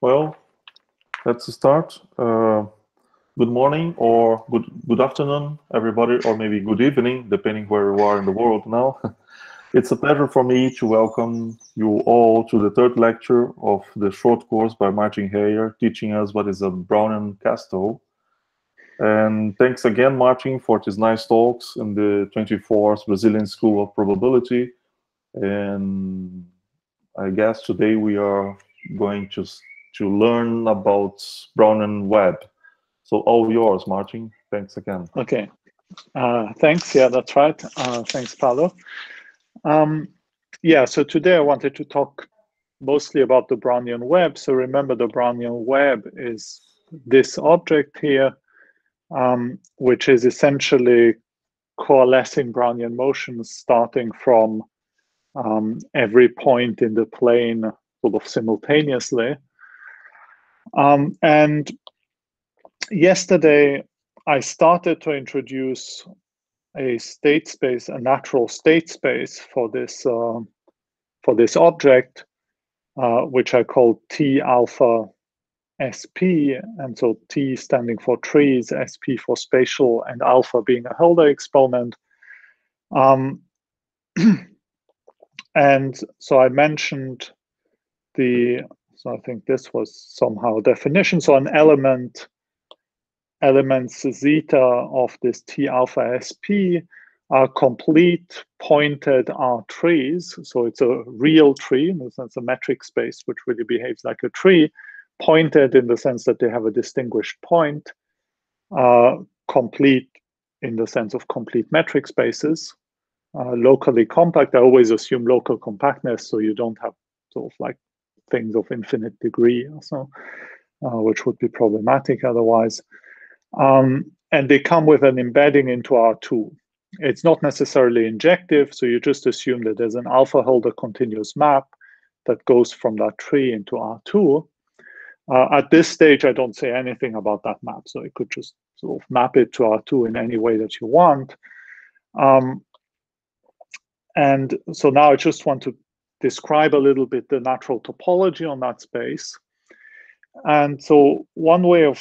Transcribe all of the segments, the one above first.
Well, let's start. Uh, good morning or good good afternoon, everybody, or maybe good evening, depending where you are in the world now. it's a pleasure for me to welcome you all to the third lecture of the short course by Martin Hairer, teaching us what is a Brownian castle. And thanks again, Martin, for these nice talks in the 24th Brazilian School of Probability. And I guess today we are going to to learn about Brownian web. So all yours, Martin. Thanks again. Okay. Uh, thanks. Yeah, that's right. Uh, thanks, Paolo. Um, yeah, so today I wanted to talk mostly about the Brownian web. So remember the Brownian web is this object here, um, which is essentially coalescing Brownian motions starting from um, every point in the plane sort of simultaneously. Um, and yesterday, I started to introduce a state space, a natural state space for this uh, for this object, uh, which I call T alpha SP, and so T standing for trees, SP for spatial, and alpha being a Hölder exponent. Um, and so I mentioned the so I think this was somehow definition. So an element, elements zeta of this T alpha SP are complete pointed R trees. So it's a real tree in the sense a metric space, which really behaves like a tree, pointed in the sense that they have a distinguished point, uh, complete in the sense of complete metric spaces, uh, locally compact. I always assume local compactness, so you don't have sort of like things of infinite degree or so, uh, which would be problematic otherwise. Um, and they come with an embedding into R2. It's not necessarily injective, so you just assume that there's an alpha Hölder continuous map that goes from that tree into R2. Uh, at this stage, I don't say anything about that map, so you could just sort of map it to R2 in any way that you want. Um, and so now I just want to describe a little bit the natural topology on that space. And so one way of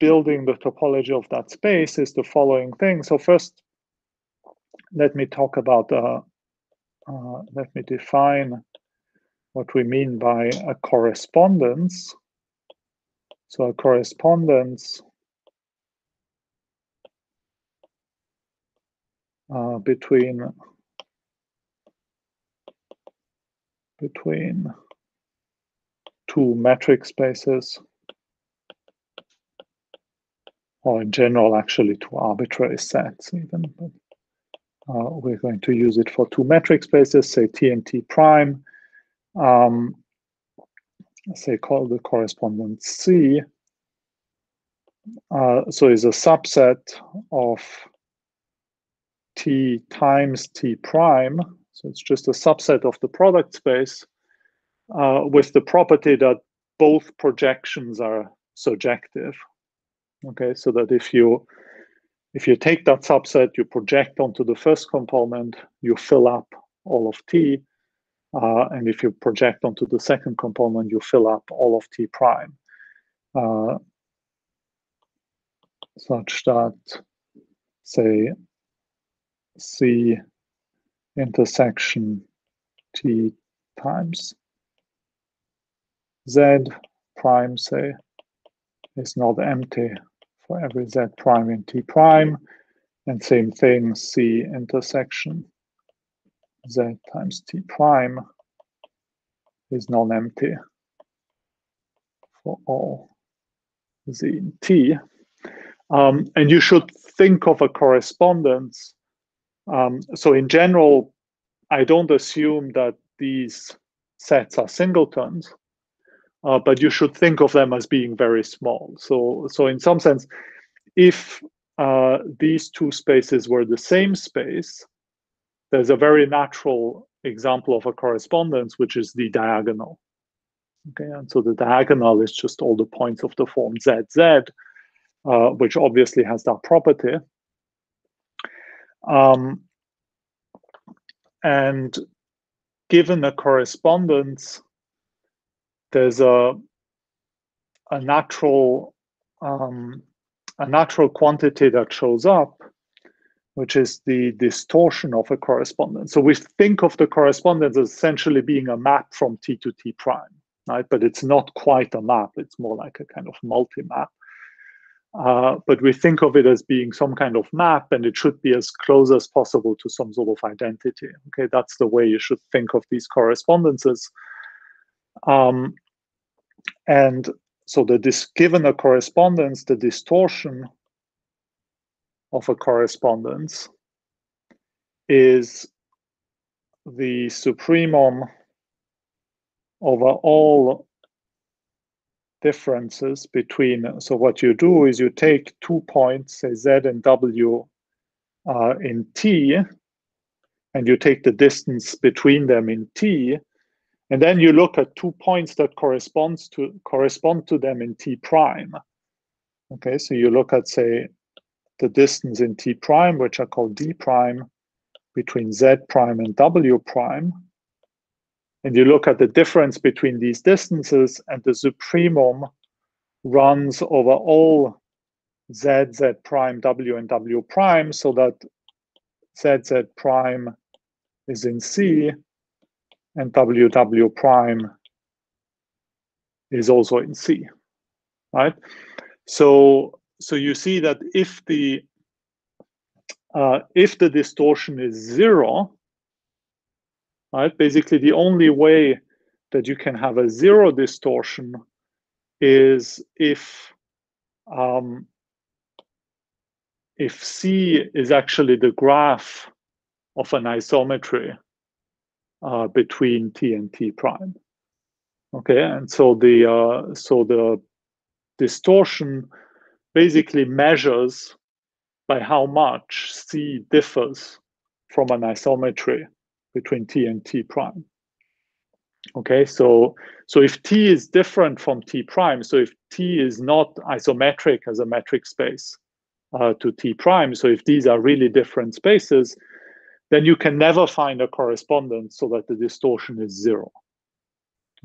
building the topology of that space is the following thing. So first, let me talk about, uh, uh, let me define what we mean by a correspondence. So a correspondence uh, between between two metric spaces, or in general, actually two arbitrary sets even. But uh, we're going to use it for two metric spaces, say T and T prime, um, say call the correspondence C. Uh, so is a subset of T times T prime so it's just a subset of the product space uh, with the property that both projections are surjective. Okay, so that if you if you take that subset, you project onto the first component, you fill up all of T. Uh, and if you project onto the second component, you fill up all of T prime. Uh, such that, say, C intersection t times z prime, say, is not empty for every z prime in t prime. And same thing, c intersection z times t prime is non-empty for all z in t. Um, and you should think of a correspondence um, so in general, I don't assume that these sets are singletons, uh, but you should think of them as being very small. So, so in some sense, if uh, these two spaces were the same space, there's a very natural example of a correspondence, which is the diagonal. Okay, and so the diagonal is just all the points of the form ZZ, uh, which obviously has that property. Um, and given a correspondence, there's a a natural um, a natural quantity that shows up, which is the distortion of a correspondence. So we think of the correspondence as essentially being a map from T to T prime, right? But it's not quite a map. It's more like a kind of multi-map. Uh, but we think of it as being some kind of map and it should be as close as possible to some sort of identity. Okay, that's the way you should think of these correspondences. Um, and so the this given a correspondence, the distortion of a correspondence is the supremum over all differences between, so what you do is you take two points, say Z and W uh, in T, and you take the distance between them in T, and then you look at two points that corresponds to correspond to them in T prime. Okay, so you look at, say, the distance in T prime, which are called D prime, between Z prime and W prime, and you look at the difference between these distances and the supremum runs over all z, z prime, w, and w prime so that z, z prime is in C and w, w prime is also in C, right? So, so you see that if the uh, if the distortion is zero, right? Basically, the only way that you can have a zero distortion is if um, if C is actually the graph of an isometry uh, between T and T prime. Okay, and so the uh, so the distortion basically measures by how much C differs from an isometry between t and t prime. Okay, so so if t is different from t prime, so if t is not isometric as a metric space uh, to t prime, so if these are really different spaces, then you can never find a correspondence so that the distortion is zero.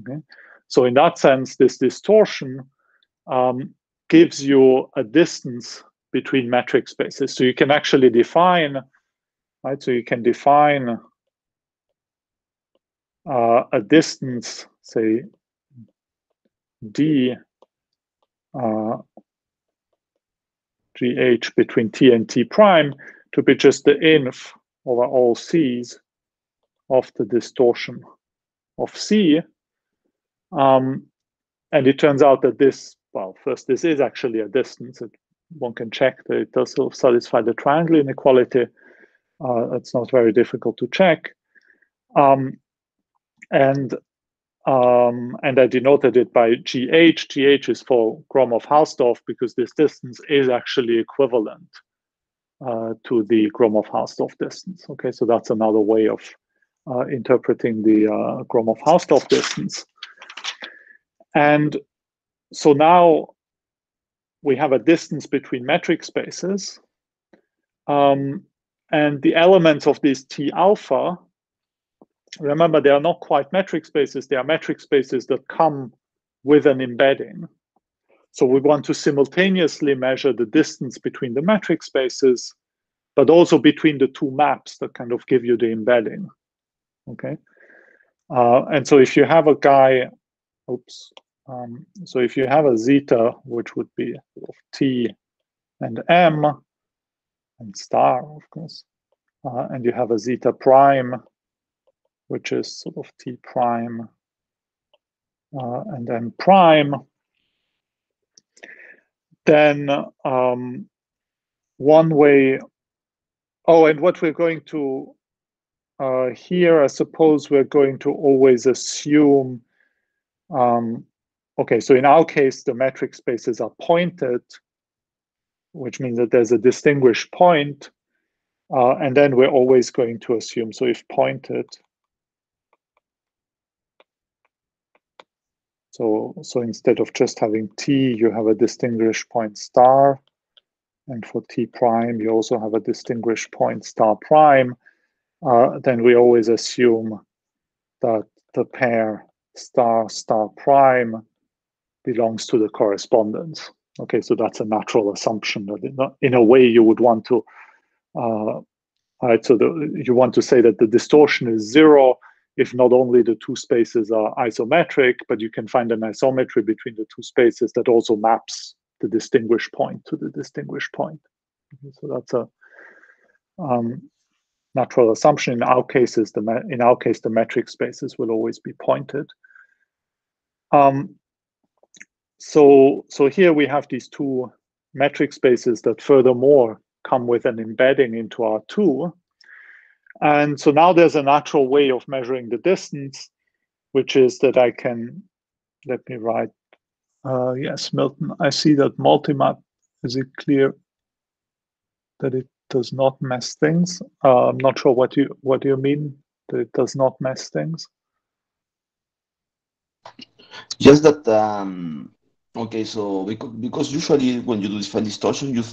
Okay, so in that sense, this distortion um, gives you a distance between metric spaces. So you can actually define, right? So you can define uh, a distance, say d uh, gh between t and t prime to be just the inf over all c's of the distortion of c. Um, and it turns out that this, well, first, this is actually a distance. It, one can check that it does sort of satisfy the triangle inequality. Uh, it's not very difficult to check. Um, and um, and I denoted it by GH. GH is for Gromov-Hausdorff because this distance is actually equivalent uh, to the Gromov-Hausdorff distance. Okay, so that's another way of uh, interpreting the uh, Gromov-Hausdorff distance. And so now we have a distance between metric spaces. Um, and the elements of this T alpha remember they are not quite metric spaces they are metric spaces that come with an embedding. So we want to simultaneously measure the distance between the metric spaces but also between the two maps that kind of give you the embedding okay? Uh, and so if you have a guy oops um, so if you have a zeta which would be of t and m and star of course uh, and you have a zeta prime which is sort of t prime uh, and then prime, then um, one way, oh, and what we're going to uh, here, I suppose we're going to always assume, um, okay, so in our case, the metric spaces are pointed, which means that there's a distinguished point, uh, and then we're always going to assume, so if pointed, So, so instead of just having t, you have a distinguished point star. And for t prime, you also have a distinguished point star prime. Uh, then we always assume that the pair star star prime belongs to the correspondence. Okay, so that's a natural assumption that in a, way you would want to, uh, right? So the, you want to say that the distortion is zero if not only the two spaces are isometric, but you can find an isometry between the two spaces that also maps the distinguished point to the distinguished point. So that's a um, natural assumption. In our cases, the in our case, the metric spaces will always be pointed. Um, so, so here we have these two metric spaces that furthermore come with an embedding into R2. And so now there's a natural way of measuring the distance, which is that I can, let me write, uh, yes, Milton, I see that multimap, is it clear that it does not mess things? Uh, I'm not sure what you what you mean that it does not mess things. Just that um, okay, so because, because usually when you do this fan distortion, you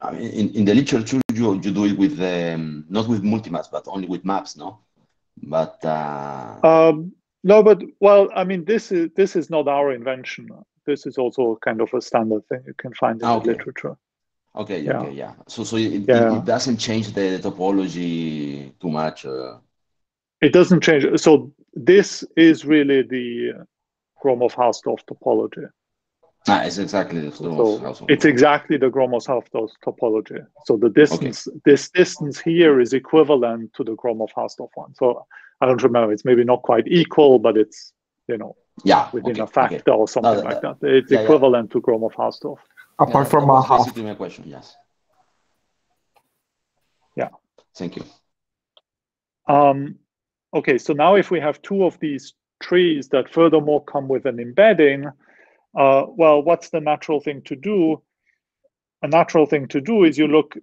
I mean, in, in the literature you you do it with um, not with multimaps but only with maps, no? But uh... um, no, but well, I mean, this is this is not our invention. This is also kind of a standard thing you can find in okay. the literature. Okay, yeah. okay, yeah. So, so it, yeah. it, it doesn't change the topology too much. Uh... It doesn't change. So this is really the Gromov-Hausdorff topology. Ah, it's exactly the Gromov so It's exactly the Gromov-Hausdorff topology. So the distance, okay. this distance here is equivalent to the Gromov-Hausdorff one. So I don't remember. It's maybe not quite equal, but it's you know yeah within okay, a factor okay. or something no, like that. It's yeah, equivalent yeah. to Gromov-Hausdorff. Apart yeah, from a half. my question. Yes. Yeah. Thank you. Um, okay, so now if we have two of these trees that furthermore come with an embedding, uh, well, what's the natural thing to do? A natural thing to do is you look,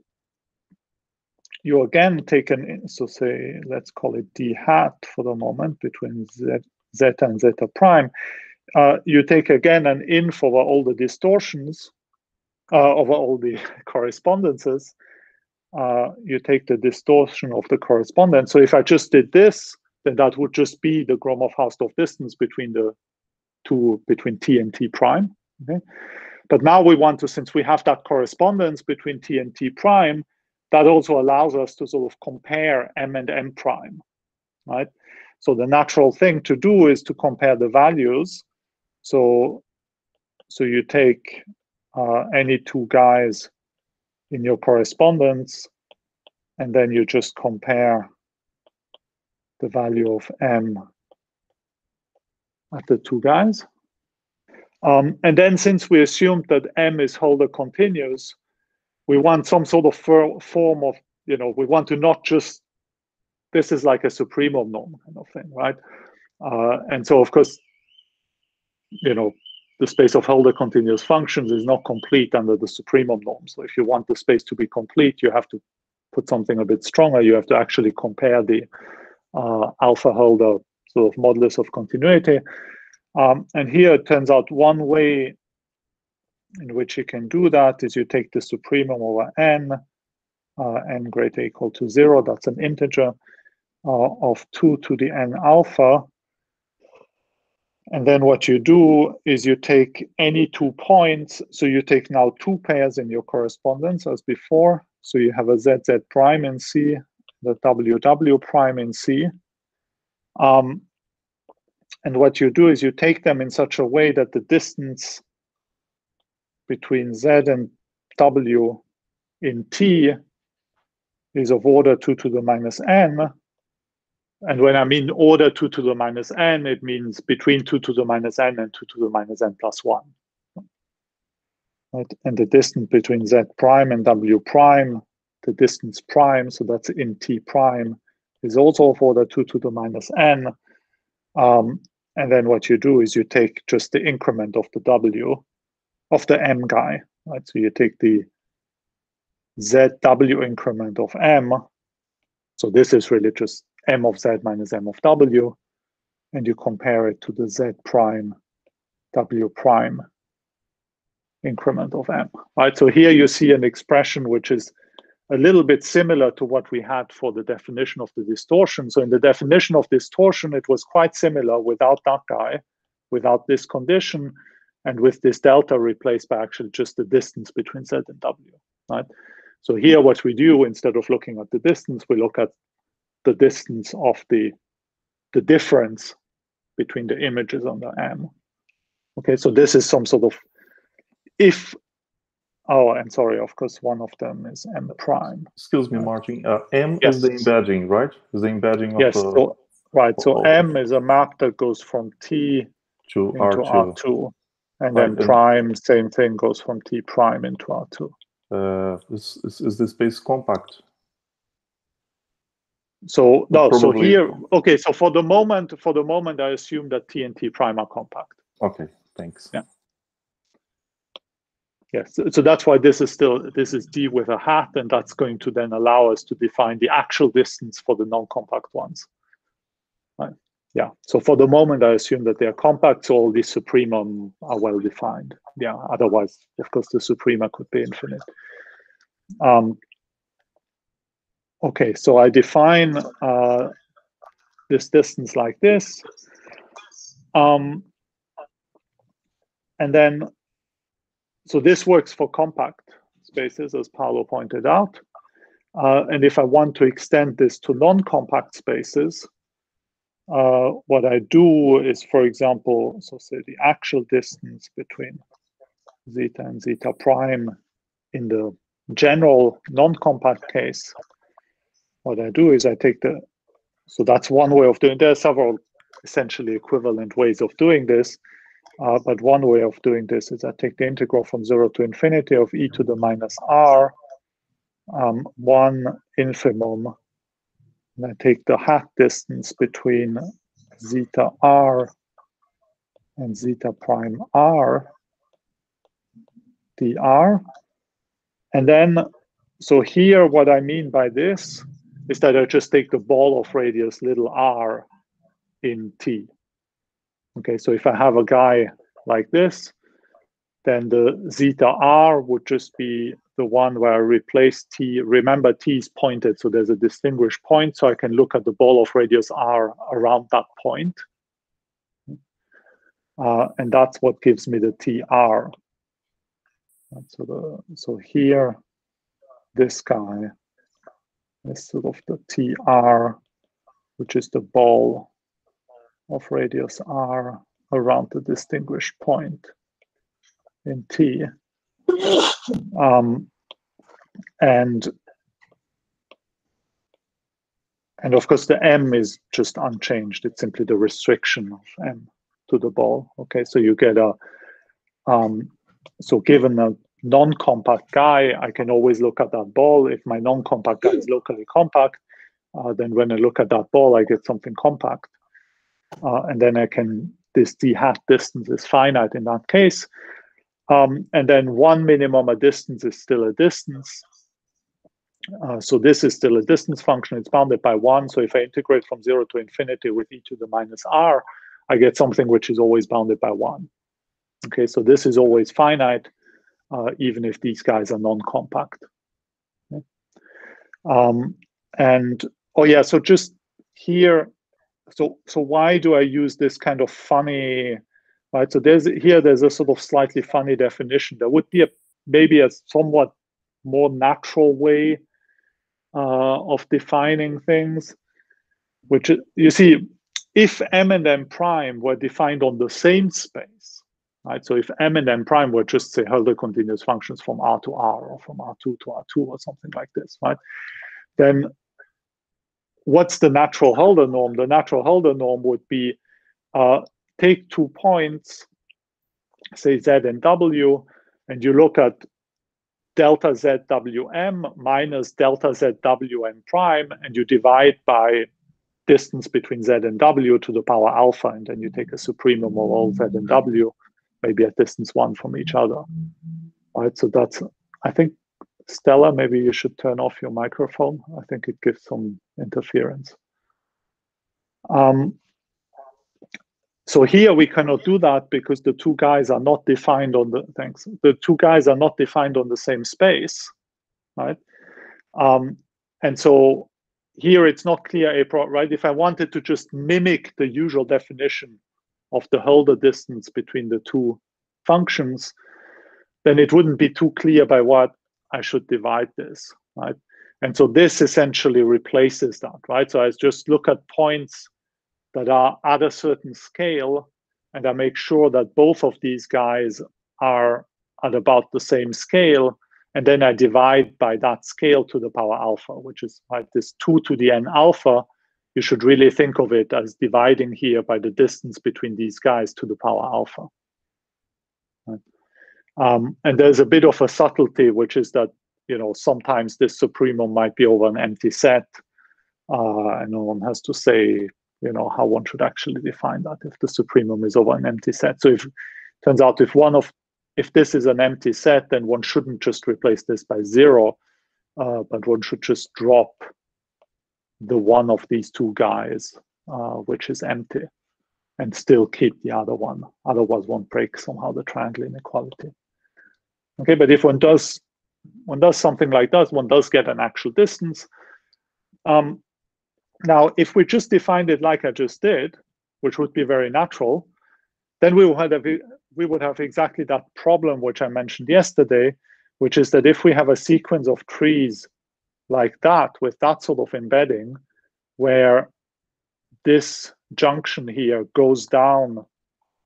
you again take an, so say, let's call it d hat for the moment between zeta and zeta prime. Uh, you take again an inf over all the distortions, uh, over all the correspondences. Uh, you take the distortion of the correspondence. So if I just did this, then that would just be the Gromov-Hausdorff distance between the two, between t and t prime. Okay? But now we want to, since we have that correspondence between t and t prime, that also allows us to sort of compare m and m prime, right? So the natural thing to do is to compare the values. So, so you take uh, any two guys in your correspondence, and then you just compare the value of m the two guys. Um, and then since we assumed that m is Hölder continuous, we want some sort of form of, you know, we want to not just, this is like a supremum norm kind of thing, right? Uh, and so of course, you know, the space of Hölder continuous functions is not complete under the supremum norm. So if you want the space to be complete, you have to put something a bit stronger. You have to actually compare the uh, alpha Hölder sort of modulus of continuity. Um, and here it turns out one way in which you can do that is you take the supremum over n, uh, n greater equal to zero, that's an integer uh, of two to the n alpha. And then what you do is you take any two points. So you take now two pairs in your correspondence as before. So you have a ZZ prime in C, the WW prime in C. Um, and what you do is you take them in such a way that the distance between Z and W in T is of order 2 to the minus n. And when I mean order 2 to the minus n, it means between 2 to the minus n and 2 to the minus n plus 1. Right? And the distance between Z prime and W prime, the distance prime, so that's in T prime, is also of order 2 to the minus n. Um, and then what you do is you take just the increment of the W, of the M guy, right? So you take the ZW increment of M. So this is really just M of Z minus M of W. And you compare it to the Z prime W prime increment of M, right? So here you see an expression which is a little bit similar to what we had for the definition of the distortion. So in the definition of distortion, it was quite similar without that guy, without this condition, and with this delta replaced by actually just the distance between Z and W, right? So here what we do, instead of looking at the distance, we look at the distance of the, the difference between the images on the M. Okay, so this is some sort of, if, oh, and sorry, of course, one of them is M prime. Excuse me, Martin. Uh, M yes. is the embedding, right? Is the embedding yes, of the... So, right, so M is a map that goes from T to into R2. R2. And then prime, same thing, goes from T prime into R2. Uh, is, is, is this base compact? So no, so here, okay. So for the moment, for the moment, I assume that T and T prime are compact. Okay, thanks. Yeah. Yes, so, so that's why this is still this is D with a hat, and that's going to then allow us to define the actual distance for the non-compact ones. Right. Yeah. So for the moment, I assume that they are compact, so all these supremum are well defined. Yeah. Otherwise, of course, the suprema could be infinite. Um, Okay, so I define uh, this distance like this. Um, and then, so this works for compact spaces, as Paolo pointed out. Uh, and if I want to extend this to non-compact spaces, uh, what I do is, for example, so say the actual distance between zeta and zeta prime in the general non-compact case what I do is I take the, so that's one way of doing, there are several essentially equivalent ways of doing this. Uh, but one way of doing this is I take the integral from zero to infinity of e to the minus r, um, one infimum, and I take the hat distance between zeta r and zeta prime r, dr. And then, so here what I mean by this is that I just take the ball of radius little r in t. Okay, so if I have a guy like this, then the zeta r would just be the one where I replace t. Remember, t is pointed, so there's a distinguished point, so I can look at the ball of radius r around that point. Uh, and that's what gives me the tr. So, the, so here, this guy is sort of the TR, which is the ball of radius R around the distinguished point in T. Um, and and of course the M is just unchanged. It's simply the restriction of M to the ball. Okay, so you get a um, so given a non-compact guy, I can always look at that ball. If my non-compact guy is locally compact, uh, then when I look at that ball, I get something compact. Uh, and then I can, this d hat distance is finite in that case. Um, and then one minimum a distance is still a distance. Uh, so this is still a distance function. It's bounded by one. So if I integrate from zero to infinity with e to the minus r, I get something which is always bounded by one. Okay, so this is always finite uh, even if these guys are non-compact. Um, and oh yeah, so just here, so so why do I use this kind of funny, right? So there's here there's a sort of slightly funny definition. There would be a maybe a somewhat more natural way uh, of defining things, which you see, if m and M prime were defined on the same space, right? So if m and M prime were just say Hölder continuous functions from R to R or from R2 to R2 or something like this, right? Then what's the natural Hölder norm? The natural Hölder norm would be uh, take two points, say Z and W, and you look at delta ZWM minus delta ZWM prime, and you divide by distance between Z and W to the power alpha, and then you take a supremum of all Z and W maybe at distance one from each other. Right, so that's, I think, Stella, maybe you should turn off your microphone. I think it gives some interference. Um, so here we cannot do that because the two guys are not defined on the, thanks, the two guys are not defined on the same space, right? Um, and so here it's not clear, April, right? If I wanted to just mimic the usual definition of the Hölder distance between the two functions, then it wouldn't be too clear by what I should divide this, right? And so this essentially replaces that, right? So I just look at points that are at a certain scale, and I make sure that both of these guys are at about the same scale, and then I divide by that scale to the power alpha, which is like this 2 to the n alpha. You should really think of it as dividing here by the distance between these guys to the power alpha. Um, and there's a bit of a subtlety, which is that you know sometimes this supremum might be over an empty set, uh, and no one has to say you know how one should actually define that if the supremum is over an empty set. So if turns out if one of if this is an empty set, then one shouldn't just replace this by zero, uh, but one should just drop the one of these two guys, uh, which is empty, and still keep the other one. Otherwise, one breaks somehow the triangle inequality. Okay, but if one does one does something like that, one does get an actual distance. Um, now, if we just defined it like I just did, which would be very natural, then we would have we would have exactly that problem which I mentioned yesterday, which is that if we have a sequence of trees like that with that sort of embedding, where this junction here goes down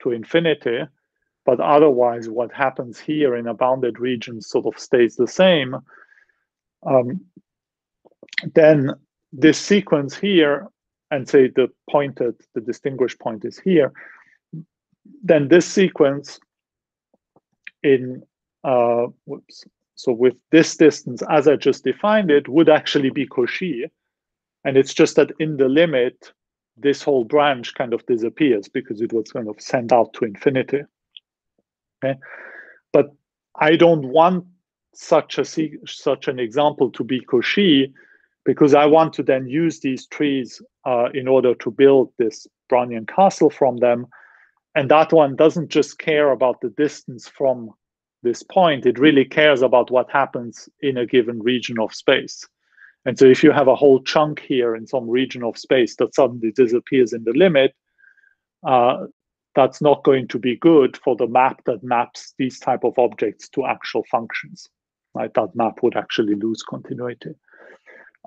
to infinity, but otherwise what happens here in a bounded region sort of stays the same, um, then this sequence here, and say the pointed, the distinguished point is here, then this sequence in, uh, whoops, so with this distance, as I just defined it, would actually be Cauchy. And it's just that in the limit, this whole branch kind of disappears because it was kind of sent out to infinity. Okay, but I don't want such a such an example to be Cauchy because I want to then use these trees uh, in order to build this Brownian castle from them. And that one doesn't just care about the distance from this point, it really cares about what happens in a given region of space. And so if you have a whole chunk here in some region of space that suddenly disappears in the limit, uh, that's not going to be good for the map that maps these type of objects to actual functions. Right? That map would actually lose continuity.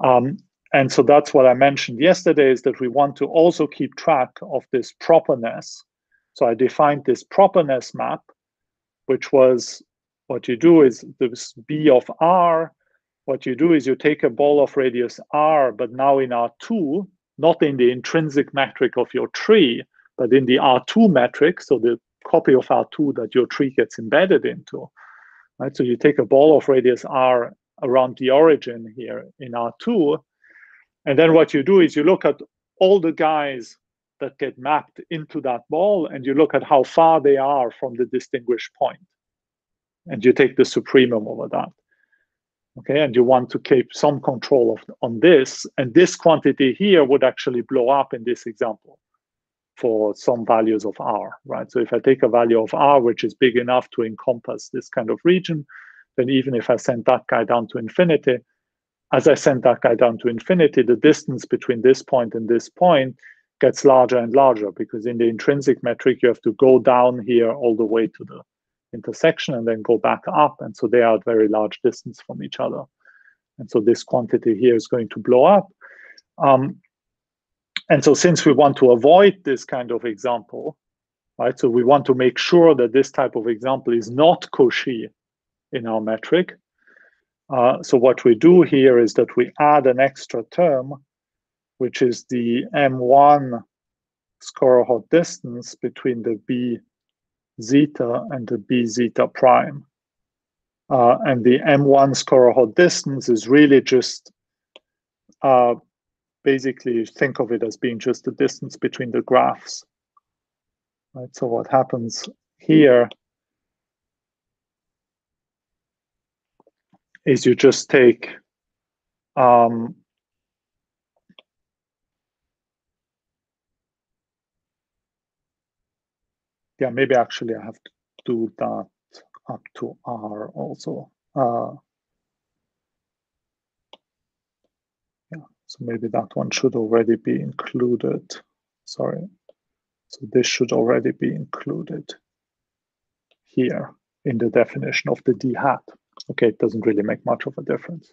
Um, and so that's what I mentioned yesterday is that we want to also keep track of this properness so I defined this properness map, which was what you do is this B of R. What you do is you take a ball of radius R, but now in R2, not in the intrinsic metric of your tree, but in the R2 metric, so the copy of R2 that your tree gets embedded into. Right? So you take a ball of radius R around the origin here in R2, and then what you do is you look at all the guys that get mapped into that ball and you look at how far they are from the distinguished point and you take the supremum over that okay and you want to keep some control of on this and this quantity here would actually blow up in this example for some values of r right so if i take a value of r which is big enough to encompass this kind of region then even if i send that guy down to infinity as i send that guy down to infinity the distance between this point and this point gets larger and larger because in the intrinsic metric, you have to go down here all the way to the intersection and then go back up. And so they are at very large distance from each other. And so this quantity here is going to blow up. Um, and so since we want to avoid this kind of example, right, so we want to make sure that this type of example is not Cauchy in our metric. Uh, so what we do here is that we add an extra term which is the M1 Skorohod distance between the B zeta and the B zeta prime. Uh, and the M1 Skorohod distance is really just uh, basically think of it as being just the distance between the graphs. Right, so what happens here is you just take um, yeah, maybe actually I have to do that up to R also. Uh, So maybe that one should already be included. Sorry. So this should already be included here in the definition of the d hat. Okay, it doesn't really make much of a difference.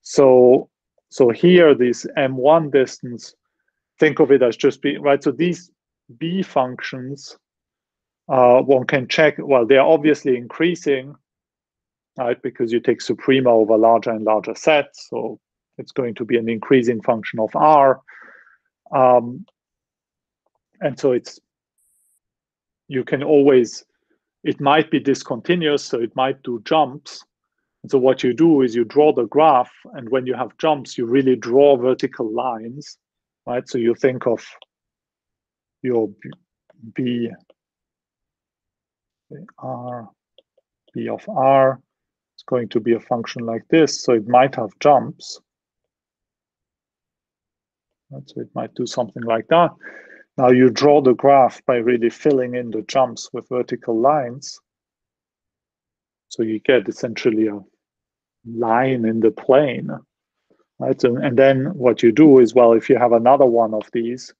So, so here, this m1 distance, think of it as just being, right? So these b functions, uh, one can check, well, they're obviously increasing, right? Because you take suprema over larger and larger sets. So it's going to be an increasing function of R. Um, and so it's, you can always, it might be discontinuous, so it might do jumps. And so what you do is you draw the graph, and when you have jumps, you really draw vertical lines, right? So you think of your B, R, B of R, it's going to be a function like this, so it might have jumps. Right? So it might do something like that. Now you draw the graph by really filling in the jumps with vertical lines. So you get essentially a line in the plane. Right? So, and then what you do is, well, if you have another one of these,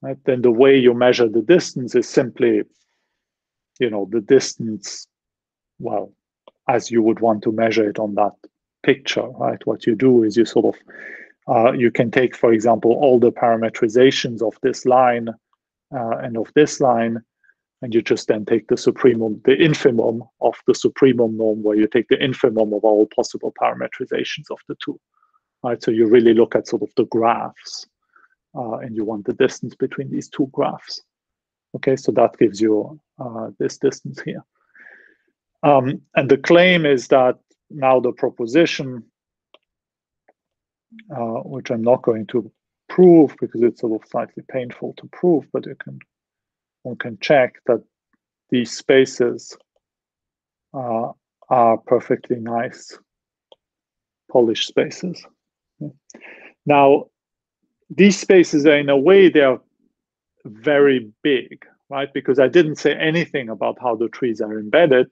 right, then the way you measure the distance is simply, you know, the distance well, as you would want to measure it on that picture, right? What you do is you sort of, uh, you can take, for example, all the parametrizations of this line uh, and of this line, and you just then take the supremum, the infimum of the supremum norm, where you take the infimum of all possible parametrizations of the two, right? So you really look at sort of the graphs, uh, and you want the distance between these two graphs. Okay, so that gives you uh, this distance here. Um, and the claim is that now the proposition, uh, which I'm not going to prove because it's sort of slightly painful to prove, but you can one can check that these spaces uh, are perfectly nice Polish spaces. Now, these spaces are in a way they are very big, right? Because I didn't say anything about how the trees are embedded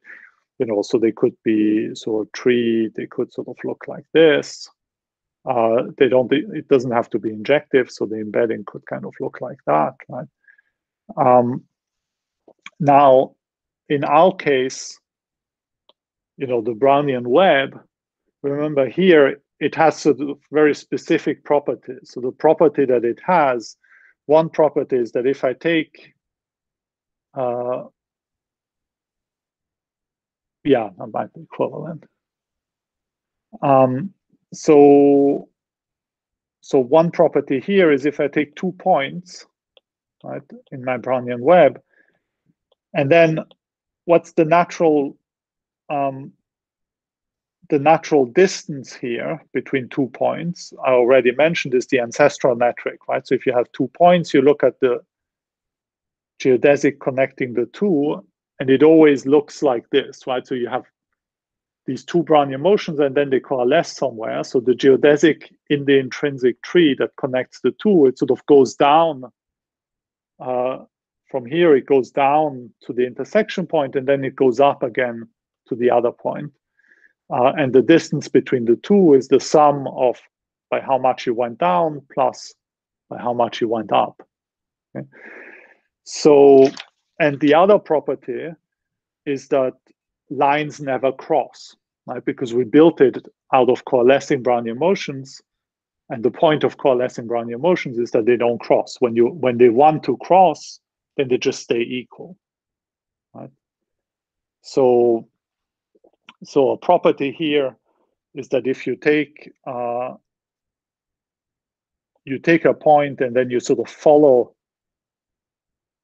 you know, so they could be sort of tree, they could sort of look like this. Uh, they don't, it doesn't have to be injective, so the embedding could kind of look like that, right? Um, now, in our case, you know, the Brownian web, remember here, it has sort of very specific properties. So the property that it has, one property is that if I take uh, yeah, that might be equivalent. Um, so, so one property here is if I take two points, right, in my Brownian web, and then what's the natural um, the natural distance here between two points, I already mentioned, is the ancestral metric, right? So if you have two points, you look at the geodesic connecting the two, and it always looks like this, right? So you have these two Brownian motions and then they coalesce somewhere. So the geodesic in the intrinsic tree that connects the two, it sort of goes down uh, from here, it goes down to the intersection point and then it goes up again to the other point. Uh, and the distance between the two is the sum of by how much you went down plus by how much you went up. Okay? So and the other property is that lines never cross, right? Because we built it out of coalescing Brownian motions. And the point of coalescing Brownian motions is that they don't cross. When you when they want to cross, then they just stay equal. Right? So so a property here is that if you take uh, you take a point and then you sort of follow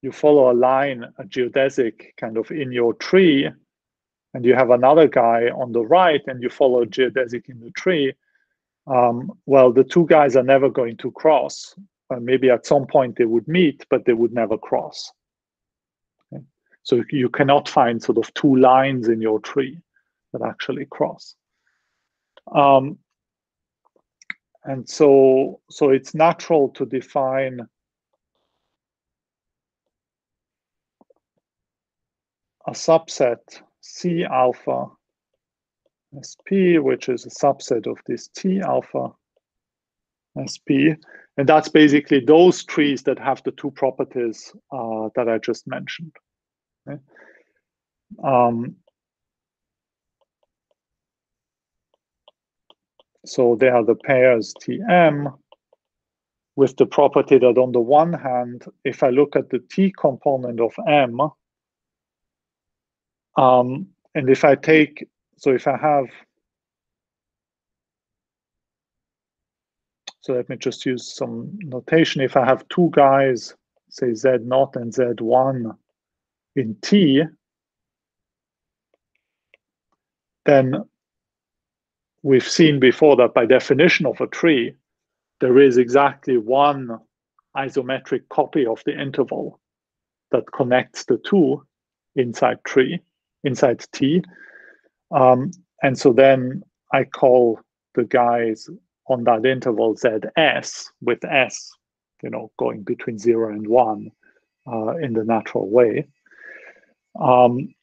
you follow a line, a geodesic kind of in your tree, and you have another guy on the right and you follow geodesic in the tree, um, well, the two guys are never going to cross. Uh, maybe at some point they would meet, but they would never cross. Okay? So you cannot find sort of two lines in your tree that actually cross. Um, and so, so it's natural to define a subset C alpha SP, which is a subset of this T alpha SP. And that's basically those trees that have the two properties uh, that I just mentioned. Okay? Um, so they are the pairs Tm with the property that on the one hand, if I look at the T component of M, um, and if I take, so if I have, so let me just use some notation. If I have two guys, say Z naught and Z1 in T, then we've seen before that by definition of a tree, there is exactly one isometric copy of the interval that connects the two inside tree, inside T. Um, and so then I call the guys on that interval ZS with S, you know, going between zero and one uh, in the natural way. Um,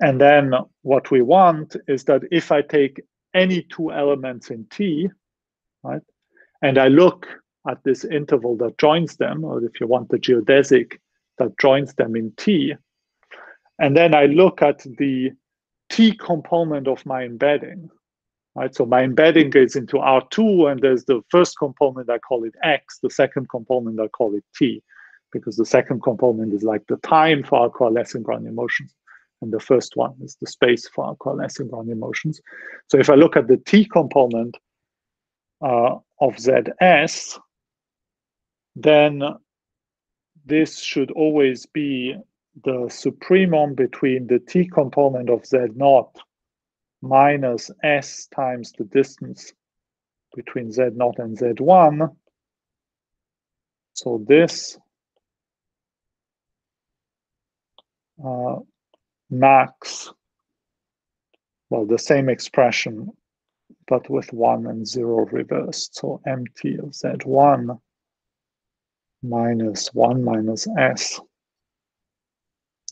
and then what we want is that if I take any two elements in T, right, and I look at this interval that joins them, or if you want the geodesic that joins them in T, and then I look at the T component of my embedding, right? So my embedding goes into R2, and there's the first component, I call it X, the second component, I call it T, because the second component is like the time for our coalescing Brownian motions, and the first one is the space for our coalescing Brownian motions. So if I look at the T component, uh, of ZS, then this should always be the supremum between the t component of z naught minus s times the distance between z naught and z1. So this uh, max, well, the same expression but with 1 and 0 reversed. So mt of z1 minus 1 minus s.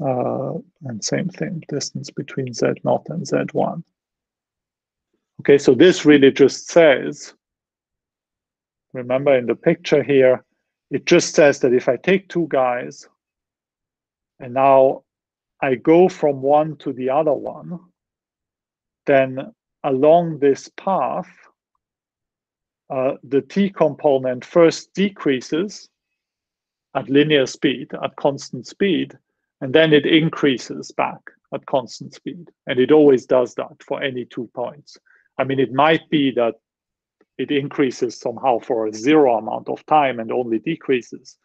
Uh, and same thing, distance between z0 and z1. Okay, so this really just says, remember in the picture here, it just says that if I take two guys and now I go from one to the other one, then along this path, uh, the t component first decreases at linear speed, at constant speed, and then it increases back at constant speed. And it always does that for any two points. I mean, it might be that it increases somehow for a zero amount of time and only decreases,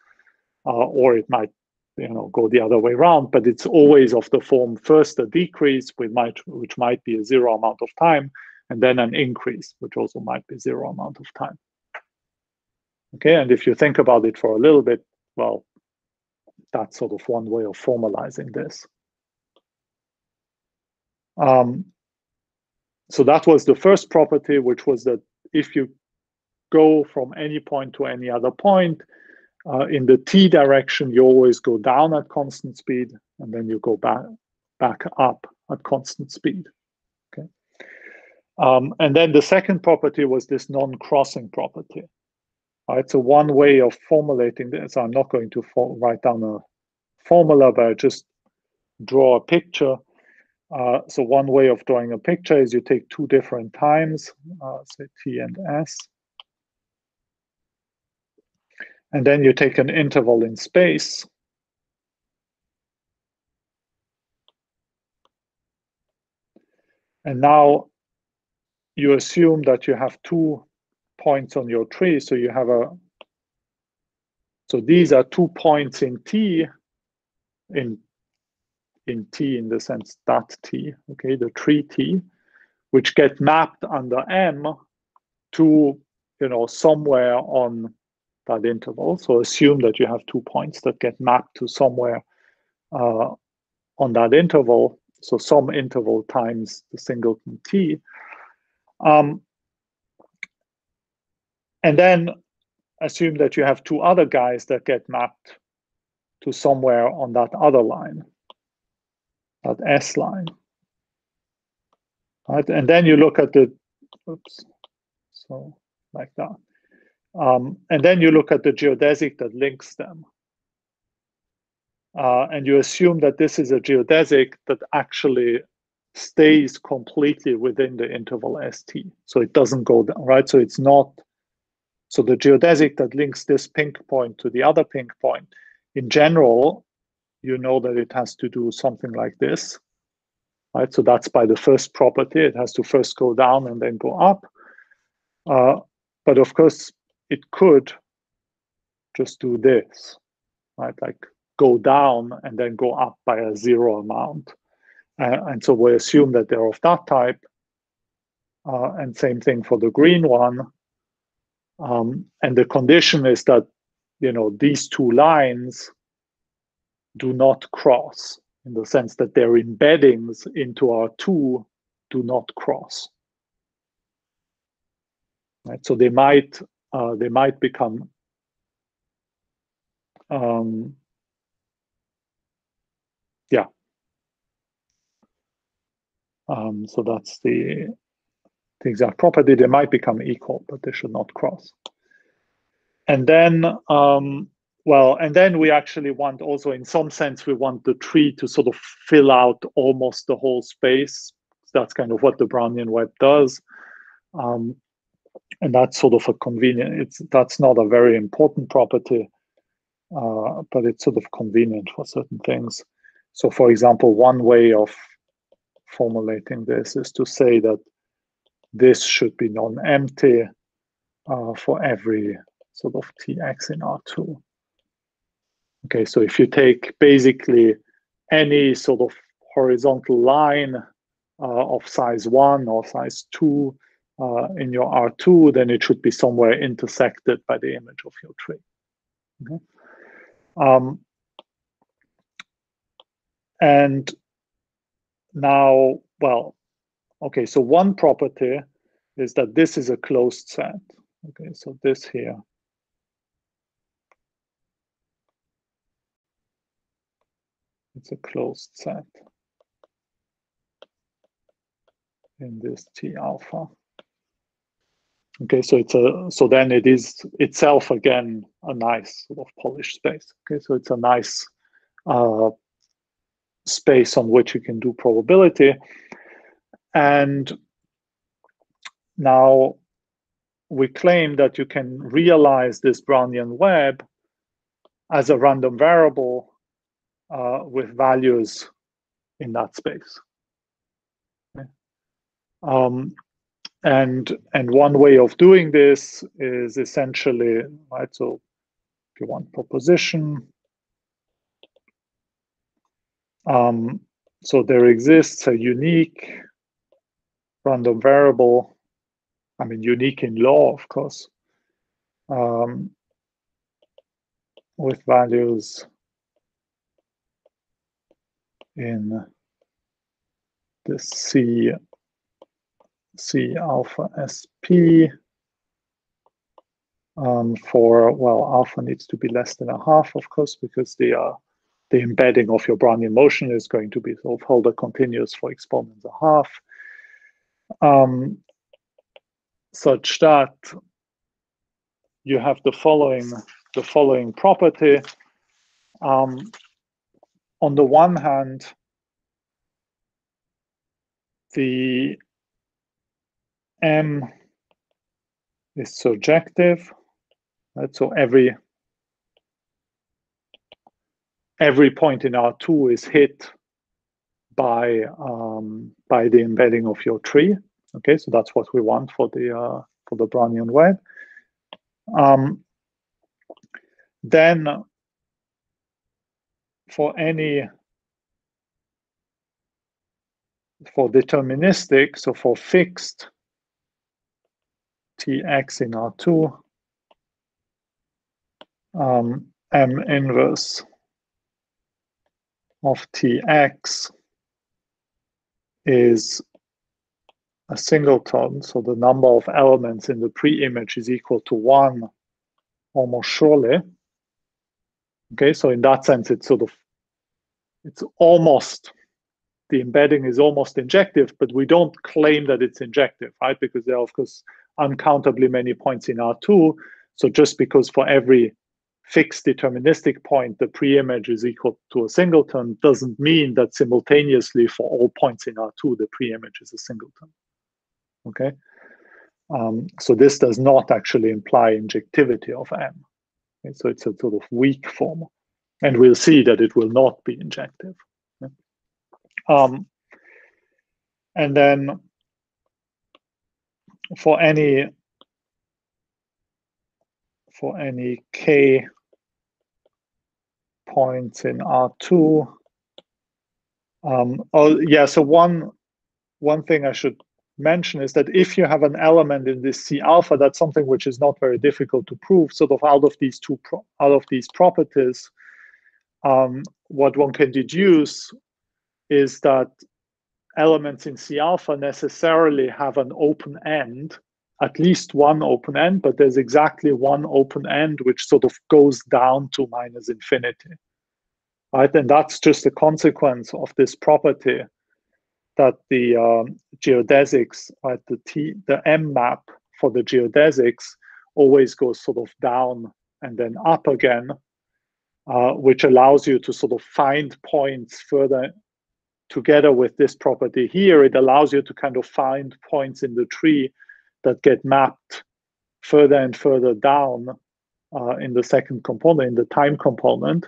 uh, or it might you know go the other way around but it's always of the form first a decrease which might which might be a zero amount of time and then an increase which also might be zero amount of time okay and if you think about it for a little bit well that's sort of one way of formalizing this um, so that was the first property which was that if you go from any point to any other point uh, in the t direction, you always go down at constant speed, and then you go back back up at constant speed. Okay. Um, and then the second property was this non-crossing property. Right. So one way of formulating this, I'm not going to write down a formula, but I just draw a picture. Uh, so one way of drawing a picture is you take two different times, uh, say t and s, and then you take an interval in space. And now you assume that you have two points on your tree. So you have a, so these are two points in T, in, in T in the sense that T, okay, the tree T, which get mapped under M to, you know, somewhere on that interval. So assume that you have two points that get mapped to somewhere uh, on that interval. So some interval times the singleton t. Um, and then assume that you have two other guys that get mapped to somewhere on that other line. that S line. Right, and then you look at the, oops, so like that. Um, and then you look at the geodesic that links them. Uh, and you assume that this is a geodesic that actually stays completely within the interval st. So it doesn't go down, right? So it's not, so the geodesic that links this pink point to the other pink point, in general, you know that it has to do something like this, right? So that's by the first property. It has to first go down and then go up. Uh, but of course, it could just do this, right? Like go down and then go up by a zero amount. Uh, and so we assume that they're of that type. Uh, and same thing for the green one. Um, and the condition is that, you know, these two lines do not cross in the sense that their embeddings into R2 do not cross. Right, so they might uh, they might become um, yeah. Um, so that's the exact property. They might become equal, but they should not cross. And then um, well, and then we actually want also, in some sense, we want the tree to sort of fill out almost the whole space. That's kind of what the Brownian web does. Um, and that's sort of a convenient, it's that's not a very important property, uh, but it's sort of convenient for certain things. So for example, one way of formulating this is to say that this should be non-empty uh, for every sort of tx in R2. Okay, so if you take basically any sort of horizontal line uh, of size one or size two uh, in your R2, then it should be somewhere intersected by the image of your tree. Okay. Um, and now, well, okay, so one property is that this is a closed set. Okay, so this here It's a closed set in this T alpha. Okay, so it's a so then it is itself again a nice sort of Polish space. Okay, so it's a nice uh, space on which you can do probability. And now we claim that you can realize this Brownian web as a random variable uh, with values in that space. Okay. Um, and and one way of doing this is essentially right. So if you want proposition, um, so there exists a unique random variable. I mean, unique in law, of course, um, with values in the C, C alpha SP um, for, well, alpha needs to be less than a half, of course, because the, uh, the embedding of your Brownian motion is going to be sort of Hölder continuous for exponents a half. Um, such that you have the following the following property. Um, on the one hand, the M is surjective, right? So every every point in R2 is hit by um, by the embedding of your tree. Okay, so that's what we want for the uh, for the Brownian web. Um, then for any for deterministic, so for fixed Tx in R2, um, M inverse of Tx is a singleton, so the number of elements in the pre-image is equal to one almost surely. Okay, so in that sense, it's sort of, it's almost the embedding is almost injective, but we don't claim that it's injective, right? Because there are, of course, uncountably many points in R2. So just because for every fixed deterministic point, the pre-image is equal to a singleton doesn't mean that simultaneously for all points in R2, the pre-image is a singleton. Okay. Um, so this does not actually imply injectivity of M. Okay? So it's a sort of weak form. And we'll see that it will not be injective. Okay? Um, and then for any for any k points in R2. Um, oh, yeah, so one, one thing I should mention is that if you have an element in this C alpha, that's something which is not very difficult to prove. Sort of out of these two, out of these properties, um, what one can deduce is that elements in C alpha necessarily have an open end at least one open end, but there's exactly one open end which sort of goes down to minus infinity. Right, and that's just a consequence of this property that the um, geodesics, right, the T, the M map for the geodesics always goes sort of down and then up again, uh, which allows you to sort of find points further together with this property here. It allows you to kind of find points in the tree that get mapped further and further down uh, in the second component, in the time component.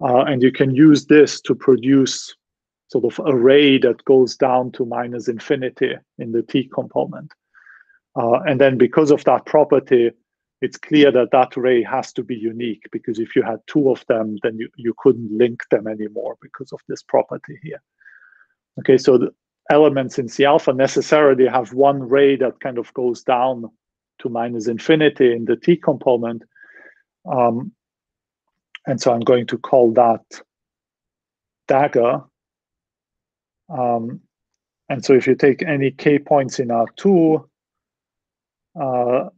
Uh, and you can use this to produce sort of array that goes down to minus infinity in the t component. Uh, and then because of that property, it's clear that that array has to be unique because if you had two of them, then you, you couldn't link them anymore because of this property here. Okay, so the, elements in C alpha necessarily have one ray that kind of goes down to minus infinity in the T component. Um, and so I'm going to call that dagger. Um, and so if you take any k points in R2, uh,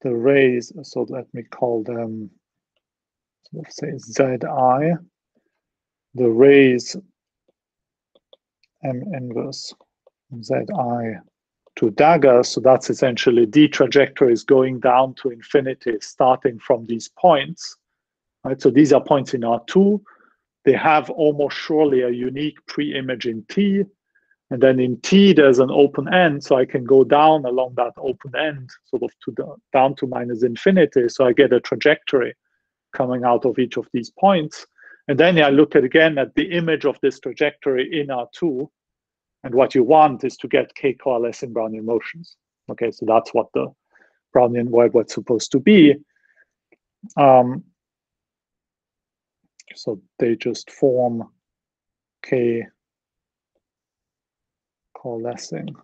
the rays, so let me call them, let's say Zi, the rays m inverse zi to dagger. So that's essentially the trajectory is going down to infinity, starting from these points. Right. So these are points in R2. They have almost surely a unique pre-image in T. And then in T, there's an open end. So I can go down along that open end, sort of to the down to minus infinity. So I get a trajectory coming out of each of these points. And then I look at again at the image of this trajectory in R2. And what you want is to get k coalescing Brownian motions. Okay, so that's what the Brownian web was supposed to be. Um, so they just form k coalescing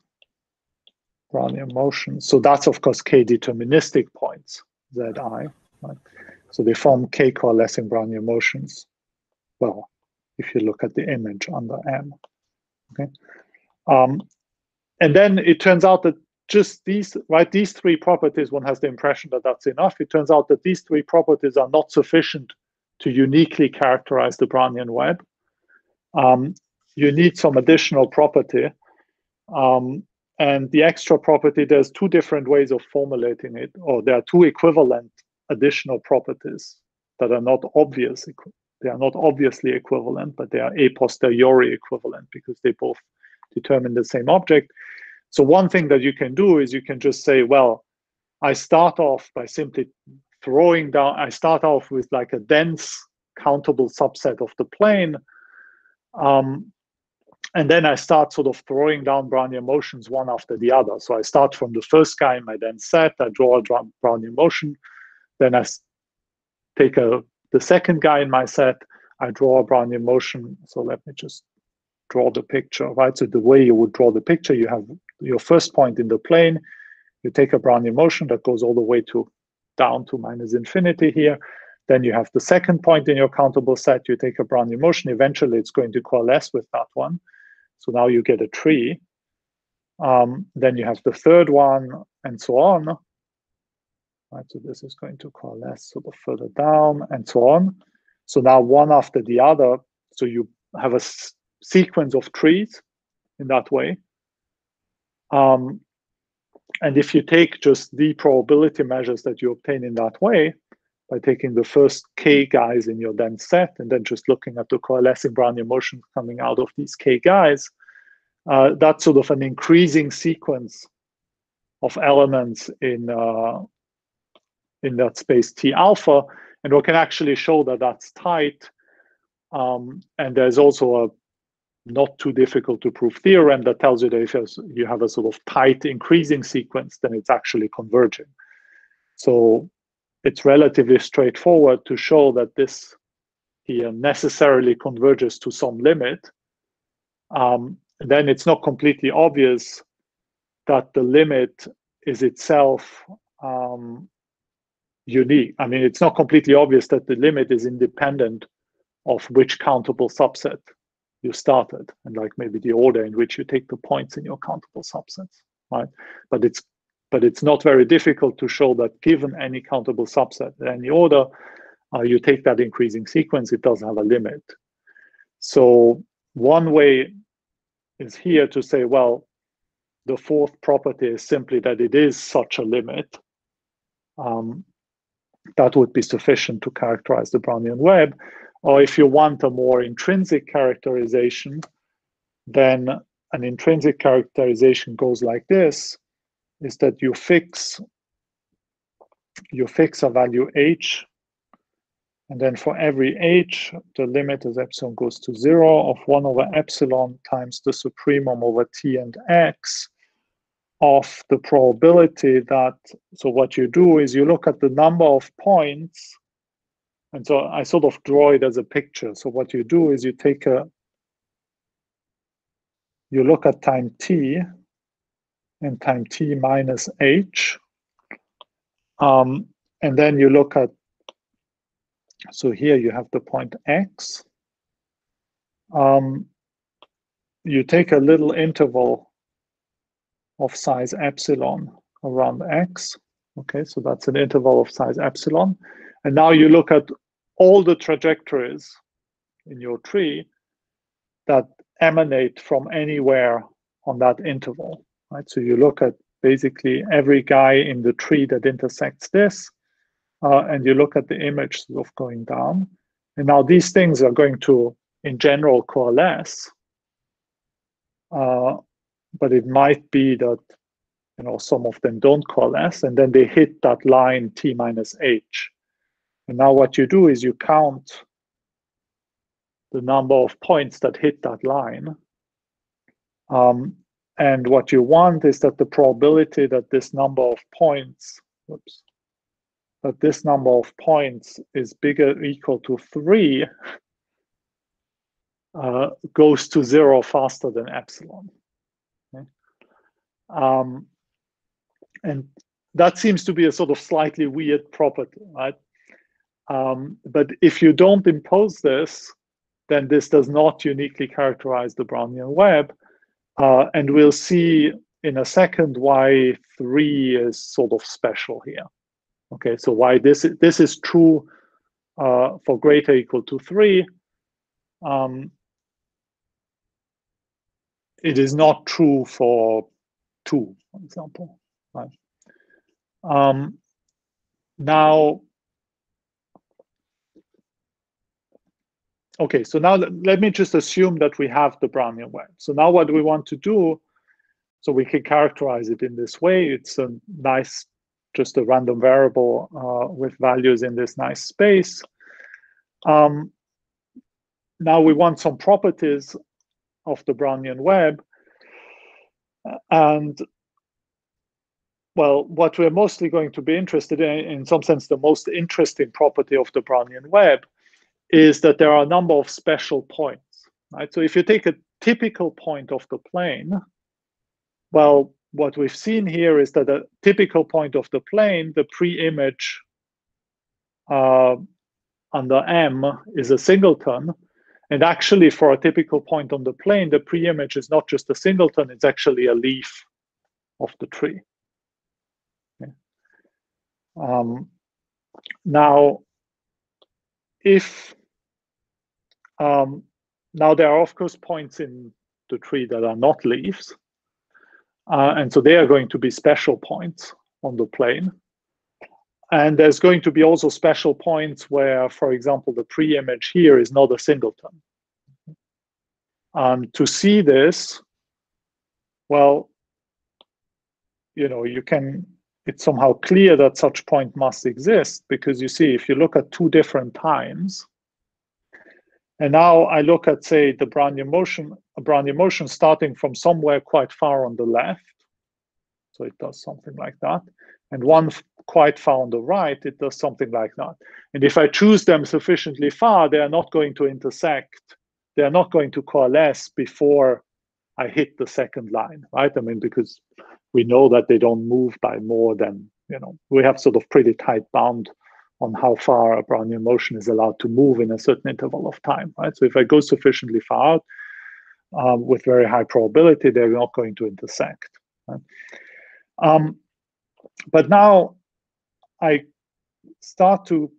Brownian motions. So that's of course k deterministic points, zi. Right? So they form k coalescing Brownian motions well, if you look at the image under M. Okay. Um, and then it turns out that just these, right, these three properties, one has the impression that that's enough. It turns out that these three properties are not sufficient to uniquely characterize the Brownian web. Um, you need some additional property. Um, and the extra property, there's two different ways of formulating it, or there are two equivalent additional properties that are not obvious they are not obviously equivalent, but they are a posteriori equivalent because they both determine the same object. So one thing that you can do is you can just say, well, I start off by simply throwing down, I start off with like a dense countable subset of the plane. Um, and then I start sort of throwing down Brownian motions one after the other. So I start from the first guy in my dense set, I draw a Brownian motion, then I take a the second guy in my set, I draw a Brownian motion. So let me just draw the picture, right? So the way you would draw the picture, you have your first point in the plane, you take a Brownian motion that goes all the way to down to minus infinity here. Then you have the second point in your countable set, you take a Brownian motion, eventually it's going to coalesce with that one. So now you get a tree. Um, then you have the third one and so on. Right, so this is going to coalesce sort of further down and so on. So now one after the other, So you have a sequence of trees in that way. Um, and if you take just the probability measures that you obtain in that way, by taking the first k guys in your dense set and then just looking at the coalescing Brownian motion coming out of these k guys, uh, that's sort of an increasing sequence of elements in uh, in that space T alpha, and we can actually show that that's tight. Um, and there's also a not too difficult to prove theorem that tells you that if you have a sort of tight increasing sequence, then it's actually converging. So it's relatively straightforward to show that this here necessarily converges to some limit. Um, then it's not completely obvious that the limit is itself um, unique. I mean, it's not completely obvious that the limit is independent of which countable subset you started and like maybe the order in which you take the points in your countable subsets, right? But it's but it's not very difficult to show that given any countable subset in any order, uh, you take that increasing sequence, it does have a limit. So one way is here to say, well, the fourth property is simply that it is such a limit. Um, that would be sufficient to characterize the Brownian web. Or if you want a more intrinsic characterization, then an intrinsic characterization goes like this, is that you fix you fix a value h, and then for every h, the limit as epsilon goes to zero of one over epsilon times the supremum over t and x of the probability that, so what you do is you look at the number of points and so I sort of draw it as a picture. So what you do is you take a, you look at time t and time t minus h. Um, and then you look at, so here you have the point x. Um, you take a little interval of size epsilon around x. Okay, so that's an interval of size epsilon. And now you look at all the trajectories in your tree that emanate from anywhere on that interval, right? So you look at basically every guy in the tree that intersects this, uh, and you look at the image sort of going down. And now these things are going to, in general, coalesce. Uh, but it might be that you know some of them don't coalesce, and then they hit that line t minus h. And now what you do is you count the number of points that hit that line. Um, and what you want is that the probability that this number of points, that this number of points is bigger equal to three uh, goes to zero faster than epsilon. Okay? Um, and that seems to be a sort of slightly weird property, right? Um, but if you don't impose this, then this does not uniquely characterize the Brownian web. Uh, and we'll see in a second why three is sort of special here. Okay, so why this, this is true uh, for greater equal to three. Um, it is not true for two, for example. Right? Um, now, Okay, so now let me just assume that we have the Brownian web. So now what we want to do, so we can characterize it in this way. It's a nice, just a random variable uh, with values in this nice space. Um, now we want some properties of the Brownian web. And well, what we're mostly going to be interested in, in some sense, the most interesting property of the Brownian web is that there are a number of special points, right? So if you take a typical point of the plane, well, what we've seen here is that a typical point of the plane, the pre-image uh, under M is a singleton. And actually, for a typical point on the plane, the pre-image is not just a singleton, it's actually a leaf of the tree. Okay. Um, now, if um, now there are of course points in the tree that are not leaves. Uh, and so they are going to be special points on the plane. And there's going to be also special points where, for example, the pre-image here is not a singleton. Um, to see this, well, you know, you can, it's somehow clear that such point must exist because you see, if you look at two different times, and now I look at, say, the Brownian motion, a Brownian motion starting from somewhere quite far on the left. So it does something like that. And one quite far on the right, it does something like that. And if I choose them sufficiently far, they are not going to intersect. They are not going to coalesce before I hit the second line, right? I mean, because we know that they don't move by more than, you know, we have sort of pretty tight bound on how far a Brownian motion is allowed to move in a certain interval of time, right? So if I go sufficiently far out, um, with very high probability, they're not going to intersect. Right? Um, but now I start to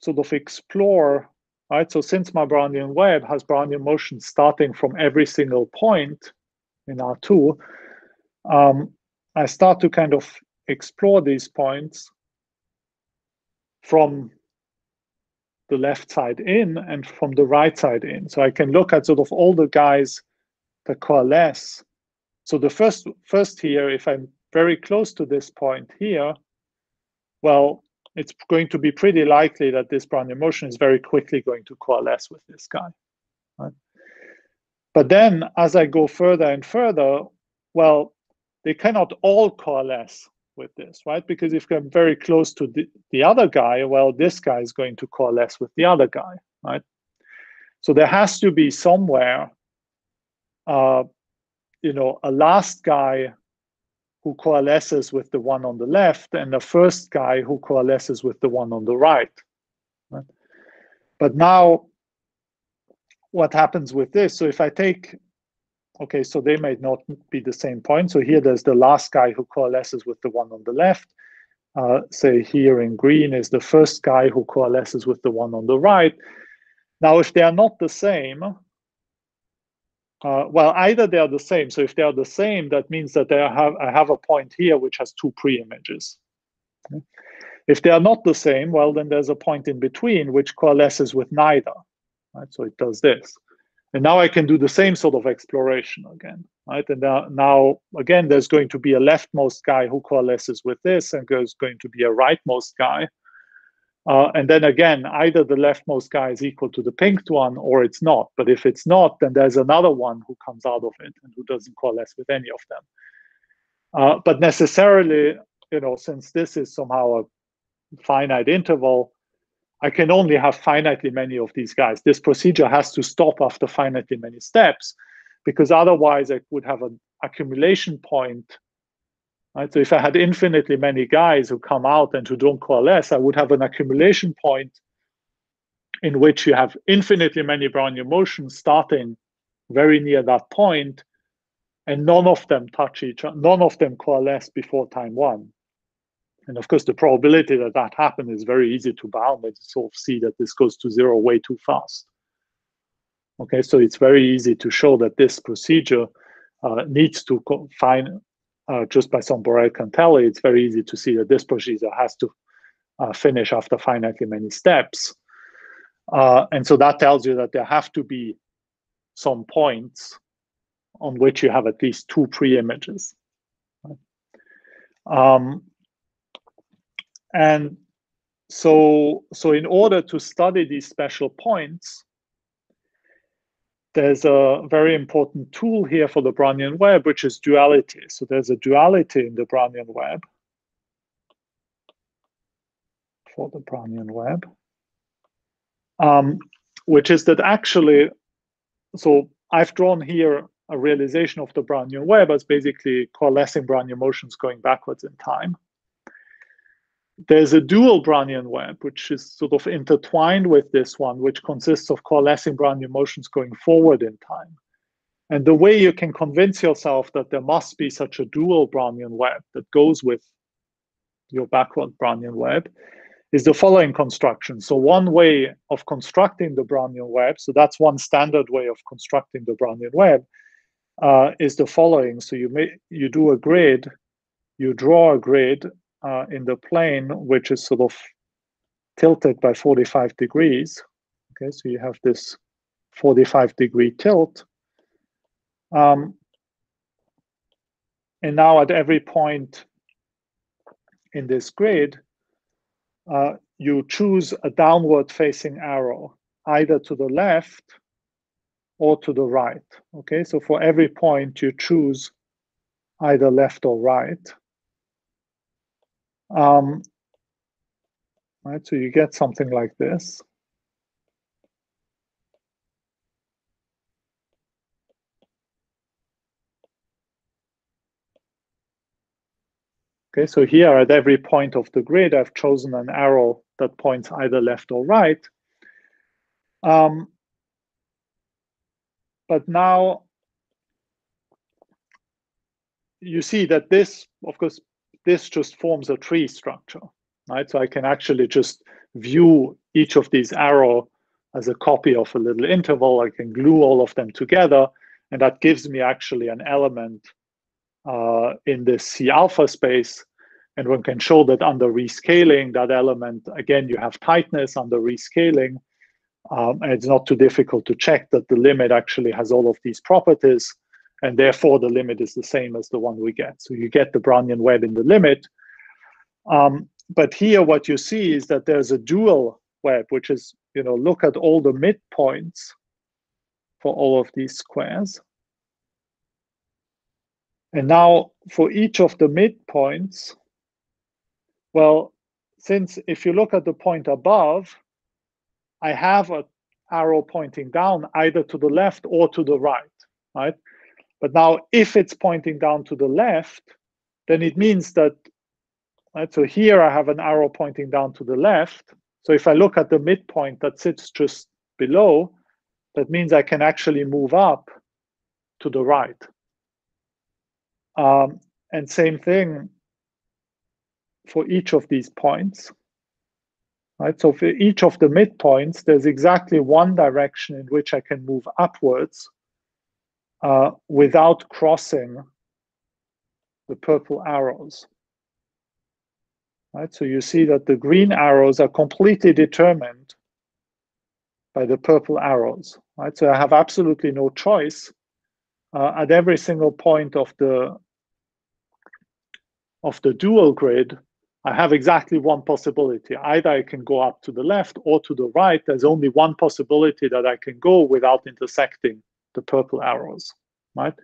sort of explore, right? So since my Brownian web has Brownian motion starting from every single point in R2, um, I start to kind of explore these points from the left side in and from the right side in. So I can look at sort of all the guys that coalesce. So the first first here, if I'm very close to this point here, well, it's going to be pretty likely that this Brownian motion is very quickly going to coalesce with this guy. But then as I go further and further, well, they cannot all coalesce with this, right? Because if I'm very close to the, the other guy, well, this guy is going to coalesce with the other guy, right? So there has to be somewhere, uh, you know, a last guy who coalesces with the one on the left and the first guy who coalesces with the one on the right. right? But now, what happens with this? So if I take Okay, so they might not be the same point. So here there's the last guy who coalesces with the one on the left. Uh, say here in green is the first guy who coalesces with the one on the right. Now, if they are not the same, uh, well, either they are the same. So if they are the same, that means that they have I have a point here which has two pre-images. Okay. If they are not the same, well, then there's a point in between which coalesces with neither. Right? So it does this. And now I can do the same sort of exploration again, right? And now, now again, there's going to be a leftmost guy who coalesces with this, and there's going to be a rightmost guy. Uh, and then again, either the leftmost guy is equal to the pink one or it's not. But if it's not, then there's another one who comes out of it and who doesn't coalesce with any of them. Uh, but necessarily, you know, since this is somehow a finite interval, I can only have finitely many of these guys. This procedure has to stop after finitely many steps because otherwise I would have an accumulation point. Right? So if I had infinitely many guys who come out and who don't coalesce, I would have an accumulation point in which you have infinitely many Brownian motions starting very near that point, and none of them touch each other, none of them coalesce before time one. And of course, the probability that that happens is very easy to bound and sort of see that this goes to zero way too fast. Okay, so it's very easy to show that this procedure uh, needs to find uh, just by some Borel-Cantelli, it's very easy to see that this procedure has to uh, finish after finitely many steps. Uh, and so that tells you that there have to be some points on which you have at least two pre-images. Um, and so, so in order to study these special points, there's a very important tool here for the Brownian web, which is duality. So there's a duality in the Brownian web for the Brownian web, um, which is that actually, so I've drawn here a realization of the Brownian web as basically coalescing Brownian motions going backwards in time there's a dual Brownian web, which is sort of intertwined with this one, which consists of coalescing Brownian motions going forward in time. And the way you can convince yourself that there must be such a dual Brownian web that goes with your backward Brownian web is the following construction. So one way of constructing the Brownian web, so that's one standard way of constructing the Brownian web, uh, is the following. So you may, you do a grid, you draw a grid uh, in the plane, which is sort of tilted by 45 degrees. Okay, so you have this 45 degree tilt. Um, and now at every point in this grid, uh, you choose a downward facing arrow, either to the left or to the right. Okay, so for every point you choose either left or right. Um, right, so you get something like this. Okay, so here at every point of the grid, I've chosen an arrow that points either left or right. Um, but now you see that this, of course, this just forms a tree structure, right? So I can actually just view each of these arrow as a copy of a little interval. I can glue all of them together, and that gives me actually an element uh, in this C alpha space. And one can show that under rescaling, that element, again, you have tightness under rescaling. Um, and it's not too difficult to check that the limit actually has all of these properties. And therefore, the limit is the same as the one we get. So you get the Brownian web in the limit. Um, but here, what you see is that there's a dual web, which is, you know, look at all the midpoints for all of these squares. And now for each of the midpoints, well, since if you look at the point above, I have an arrow pointing down either to the left or to the right, right? But now if it's pointing down to the left, then it means that, right? So here I have an arrow pointing down to the left. So if I look at the midpoint that sits just below, that means I can actually move up to the right. Um, and same thing for each of these points. Right, so for each of the midpoints, there's exactly one direction in which I can move upwards uh, without crossing the purple arrows. Right, so you see that the green arrows are completely determined by the purple arrows. Right, so I have absolutely no choice uh, at every single point of the of the dual grid, I have exactly one possibility. Either I can go up to the left or to the right. There's only one possibility that I can go without intersecting the purple arrows, right?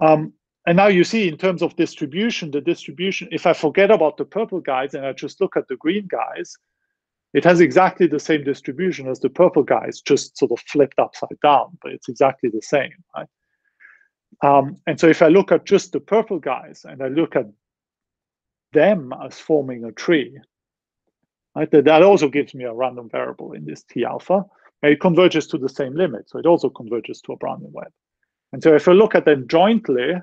Um, and now you see in terms of distribution, the distribution, if I forget about the purple guys and I just look at the green guys, it has exactly the same distribution as the purple guys, just sort of flipped upside down, but it's exactly the same, right? Um, and so if I look at just the purple guys and I look at them as forming a tree. Right? That, that also gives me a random variable in this T alpha. It converges to the same limit. So it also converges to a Brownian web. And so if I look at them jointly,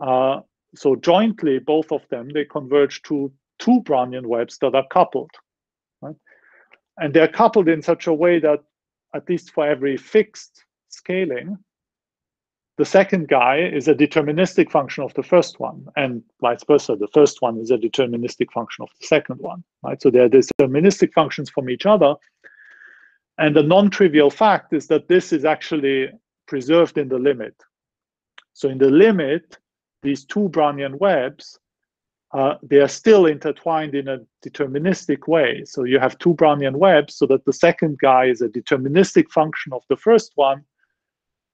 uh, so jointly, both of them, they converge to two Brownian webs that are coupled. Right? And they're coupled in such a way that at least for every fixed scaling, the second guy is a deterministic function of the first one, and vice versa. The first one is a deterministic function of the second one, right? So they're deterministic functions from each other. And the non-trivial fact is that this is actually preserved in the limit. So in the limit, these two Brownian webs, uh, they are still intertwined in a deterministic way. So you have two Brownian webs so that the second guy is a deterministic function of the first one,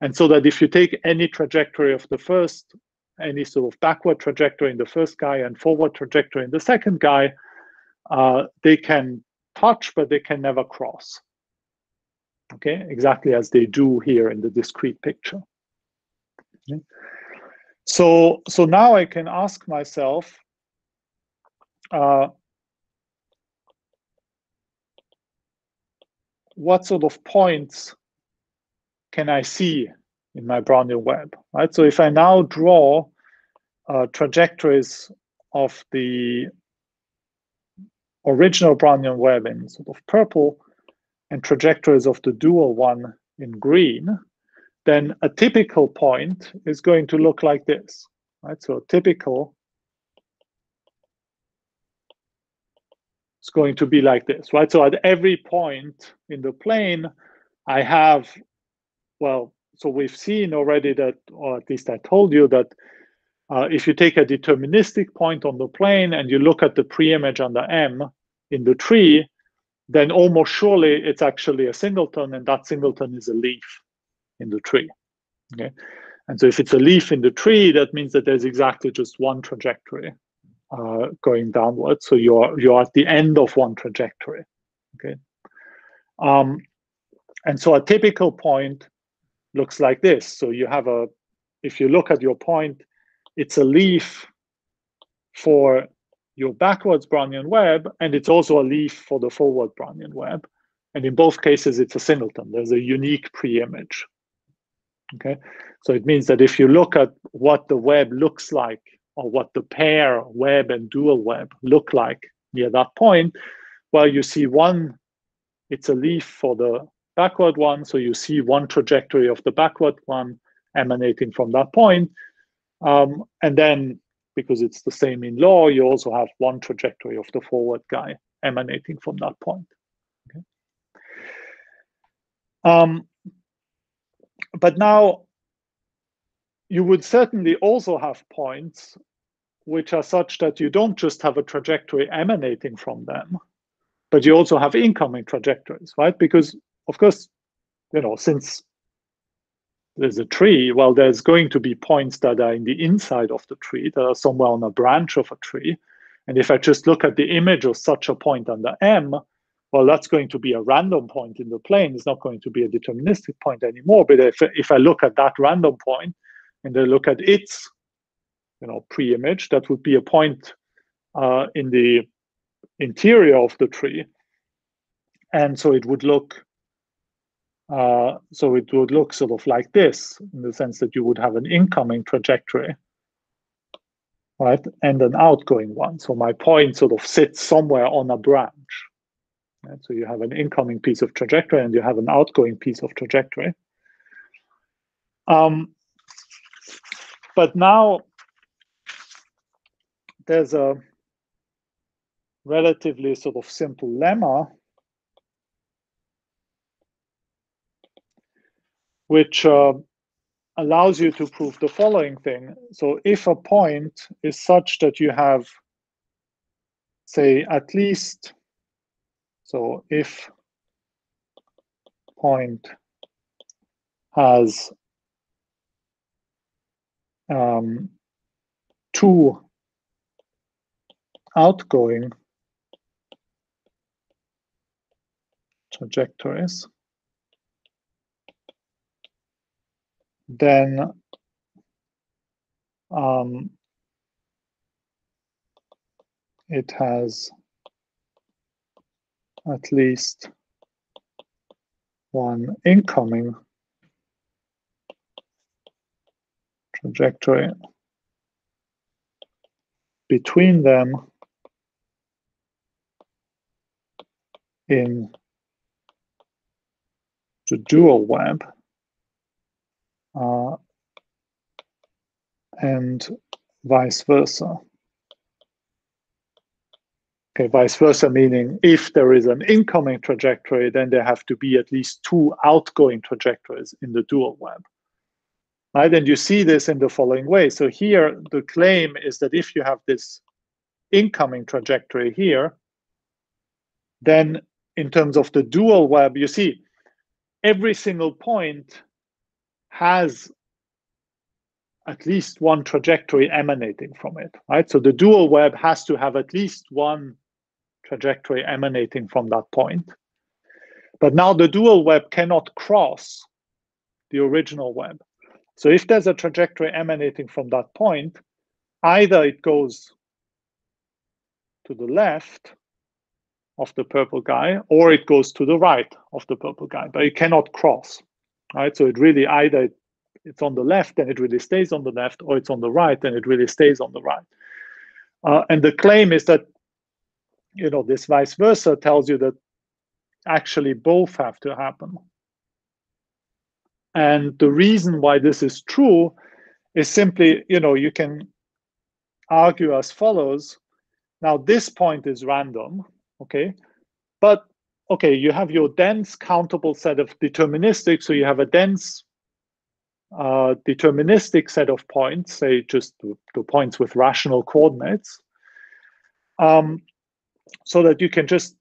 and so that if you take any trajectory of the first, any sort of backward trajectory in the first guy and forward trajectory in the second guy, uh, they can touch, but they can never cross. Okay, exactly as they do here in the discrete picture. Okay. So, so now I can ask myself, uh, what sort of points can I see in my Brownian web, right? So if I now draw uh, trajectories of the original Brownian web in sort of purple and trajectories of the dual one in green, then a typical point is going to look like this, right? So typical is going to be like this, right? So at every point in the plane, I have, well, so we've seen already that, or at least I told you that uh, if you take a deterministic point on the plane and you look at the pre-image under M in the tree, then almost surely it's actually a singleton, and that singleton is a leaf in the tree. Okay, and so if it's a leaf in the tree, that means that there's exactly just one trajectory uh, going downwards. So you're you're at the end of one trajectory. Okay, um, and so a typical point looks like this. So you have a, if you look at your point, it's a leaf for your backwards Brownian web, and it's also a leaf for the forward Brownian web. And in both cases, it's a singleton. There's a unique pre-image. Okay, so it means that if you look at what the web looks like, or what the pair web and dual web look like near that point, well, you see one, it's a leaf for the backward one, so you see one trajectory of the backward one emanating from that point. Um, and then because it's the same in law, you also have one trajectory of the forward guy emanating from that point. Okay. Um, but now you would certainly also have points which are such that you don't just have a trajectory emanating from them, but you also have incoming trajectories, right? Because of course, you know, since there's a tree, well, there's going to be points that are in the inside of the tree, that are somewhere on a branch of a tree. And if I just look at the image of such a point under M, well, that's going to be a random point in the plane. It's not going to be a deterministic point anymore. But if, if I look at that random point and I look at its you know, pre-image, that would be a point uh, in the interior of the tree. And so it would look uh, so it would look sort of like this in the sense that you would have an incoming trajectory, right, and an outgoing one. So my point sort of sits somewhere on a branch. Right? So you have an incoming piece of trajectory and you have an outgoing piece of trajectory. Um, but now there's a relatively sort of simple lemma which uh, allows you to prove the following thing. So if a point is such that you have, say, at least, so if point has um, two outgoing trajectories, then um, it has at least one incoming trajectory between them in the dual web uh, and vice versa. Okay, vice versa meaning if there is an incoming trajectory, then there have to be at least two outgoing trajectories in the dual web. Right, and you see this in the following way. So here, the claim is that if you have this incoming trajectory here, then in terms of the dual web, you see every single point has at least one trajectory emanating from it, right? So the dual web has to have at least one trajectory emanating from that point. But now the dual web cannot cross the original web. So if there's a trajectory emanating from that point, either it goes to the left of the purple guy or it goes to the right of the purple guy, but it cannot cross right? So it really either it's on the left and it really stays on the left, or it's on the right and it really stays on the right. Uh, and the claim is that you know, this vice versa tells you that actually both have to happen. And the reason why this is true is simply, you know, you can argue as follows. Now, this point is random, okay? But, okay, you have your dense countable set of deterministic, so you have a dense uh, deterministic set of points, say just the, the points with rational coordinates, um, so that you can just,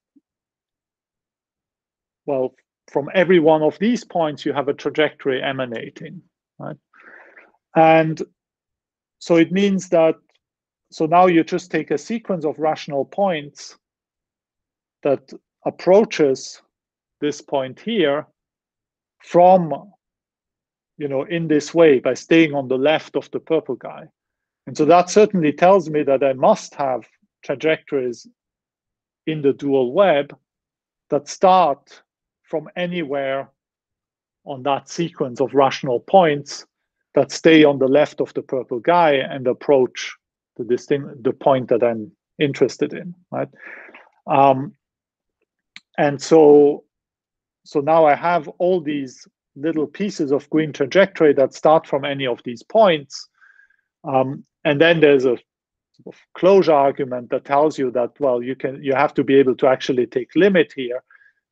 well, from every one of these points, you have a trajectory emanating, right? And so it means that, so now you just take a sequence of rational points that approaches this point here from, you know, in this way by staying on the left of the purple guy. And so that certainly tells me that I must have trajectories in the dual web that start from anywhere on that sequence of rational points that stay on the left of the purple guy and approach the distinct the point that I'm interested in, right? Um, and so, so now I have all these little pieces of green trajectory that start from any of these points, um, and then there's a sort of closure argument that tells you that well you can you have to be able to actually take limit here.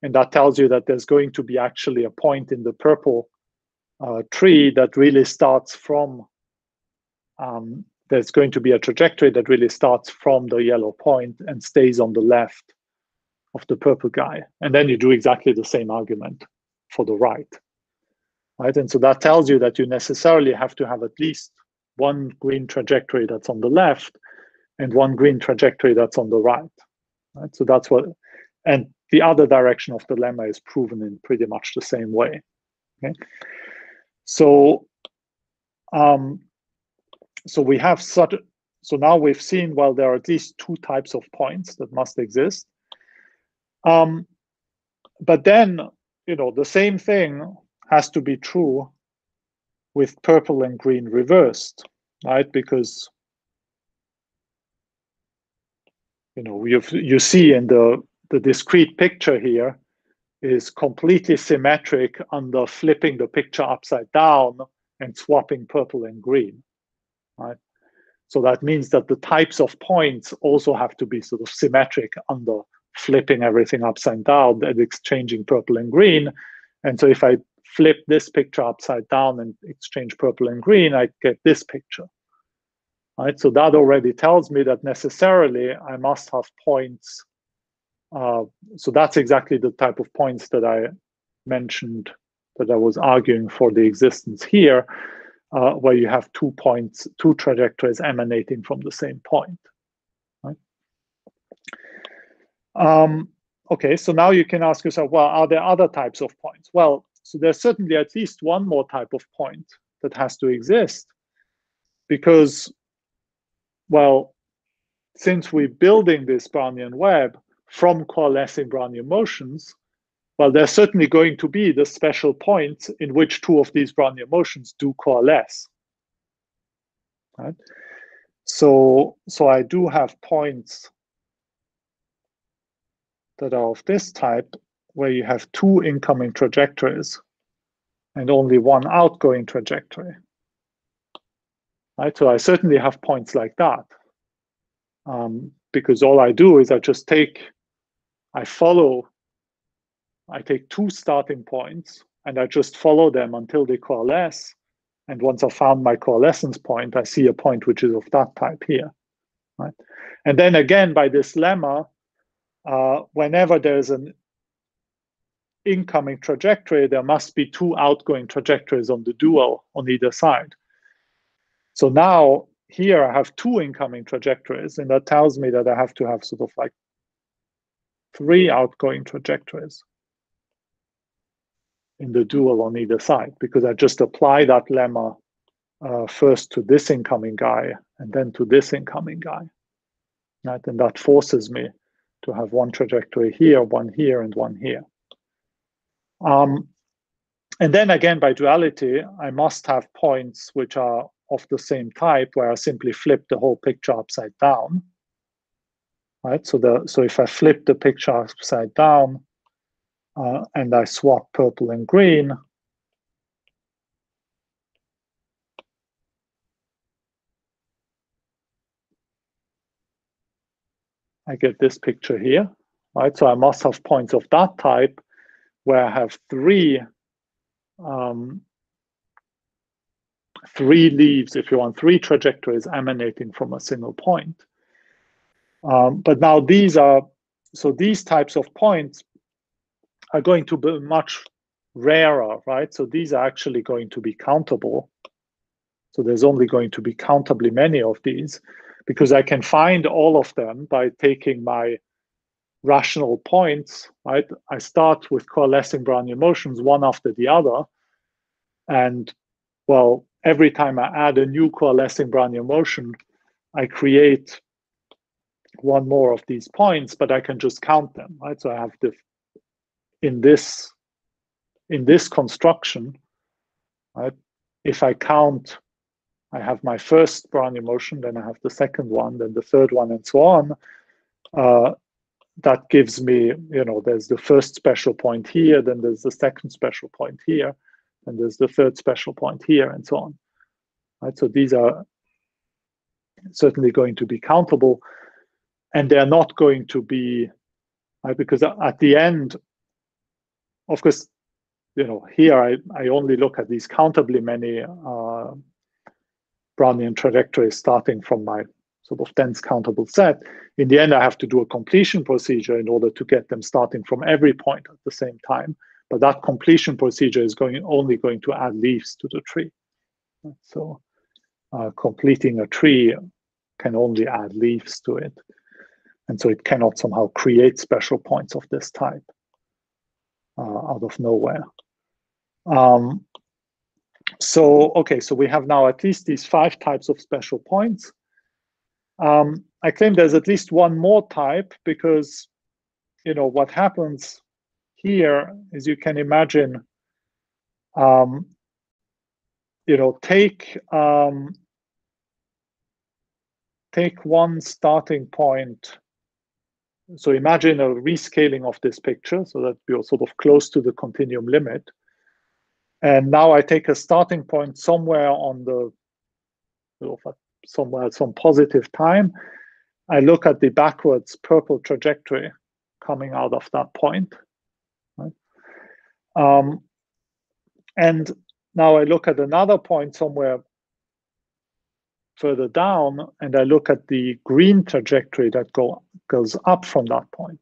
And that tells you that there's going to be actually a point in the purple uh, tree that really starts from, um, there's going to be a trajectory that really starts from the yellow point and stays on the left of the purple guy. And then you do exactly the same argument for the right. Right, and so that tells you that you necessarily have to have at least one green trajectory that's on the left and one green trajectory that's on the right. Right, so that's what, and the other direction of the lemma is proven in pretty much the same way. Okay, so um, so we have such. So now we've seen well there are at least two types of points that must exist. Um, but then you know the same thing has to be true with purple and green reversed, right? Because you know you you see in the the discrete picture here is completely symmetric under flipping the picture upside down and swapping purple and green, right? So that means that the types of points also have to be sort of symmetric under flipping everything upside down and exchanging purple and green. And so if I flip this picture upside down and exchange purple and green, I get this picture. Right? So that already tells me that necessarily I must have points uh, so that's exactly the type of points that I mentioned that I was arguing for the existence here, uh, where you have two points, two trajectories emanating from the same point. Right? Um, okay, so now you can ask yourself, well, are there other types of points? Well, so there's certainly at least one more type of point that has to exist because, well, since we're building this Brownian web, from coalescing Brownian motions, well, there's certainly going to be the special points in which two of these Brownian motions do coalesce. Right? So, so I do have points that are of this type, where you have two incoming trajectories and only one outgoing trajectory. Right? So I certainly have points like that. Um, because all I do is I just take I follow, I take two starting points and I just follow them until they coalesce. And once I found my coalescence point, I see a point which is of that type here. Right? And then again, by this lemma, uh, whenever there's an incoming trajectory, there must be two outgoing trajectories on the dual on either side. So now here I have two incoming trajectories, and that tells me that I have to have sort of like three outgoing trajectories in the dual on either side because I just apply that lemma uh, first to this incoming guy and then to this incoming guy. Right? And that forces me to have one trajectory here, one here, and one here. Um, and then again, by duality, I must have points which are of the same type where I simply flip the whole picture upside down right? So the so if I flip the picture upside down uh, and I swap purple and green, I get this picture here, right? So I must have points of that type where I have three um, three leaves, if you want, three trajectories emanating from a single point. Um, but now these are, so these types of points are going to be much rarer, right? So these are actually going to be countable. So there's only going to be countably many of these because I can find all of them by taking my rational points, right? I start with coalescing Brownian motions one after the other. And well, every time I add a new coalescing Brownian motion, I create one more of these points, but I can just count them, right? So I have the in this in this construction, right? If I count, I have my first Brownian motion, then I have the second one, then the third one, and so on. Uh, that gives me, you know, there's the first special point here, then there's the second special point here, and there's the third special point here, and so on. Right? So these are certainly going to be countable, and they're not going to be, right, because at the end, of course, you know, here I, I only look at these countably many uh, Brownian trajectory starting from my sort of dense countable set. In the end, I have to do a completion procedure in order to get them starting from every point at the same time. But that completion procedure is going only going to add leaves to the tree. So uh, completing a tree can only add leaves to it. And so it cannot somehow create special points of this type uh, out of nowhere. Um, so, okay, so we have now at least these five types of special points. Um, I claim there's at least one more type because, you know, what happens here is you can imagine, um, you know, take um, take one starting point. So imagine a rescaling of this picture so that you're sort of close to the continuum limit. And now I take a starting point somewhere on the somewhere at some positive time. I look at the backwards purple trajectory coming out of that point. Right? Um, and now I look at another point somewhere further down and I look at the green trajectory that go, goes up from that point.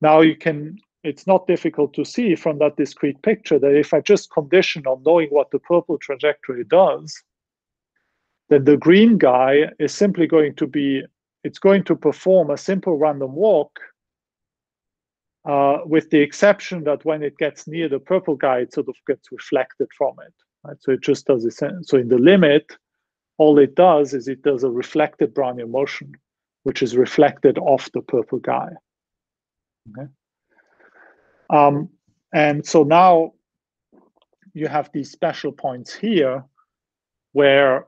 Now you can, it's not difficult to see from that discrete picture that if I just condition on knowing what the purple trajectory does, then the green guy is simply going to be, it's going to perform a simple random walk uh, with the exception that when it gets near the purple guy, it sort of gets reflected from it. Right? So it just does this. So in the limit, all it does is it does a reflected Brownian motion, which is reflected off the purple guy. Okay. Um, and so now you have these special points here where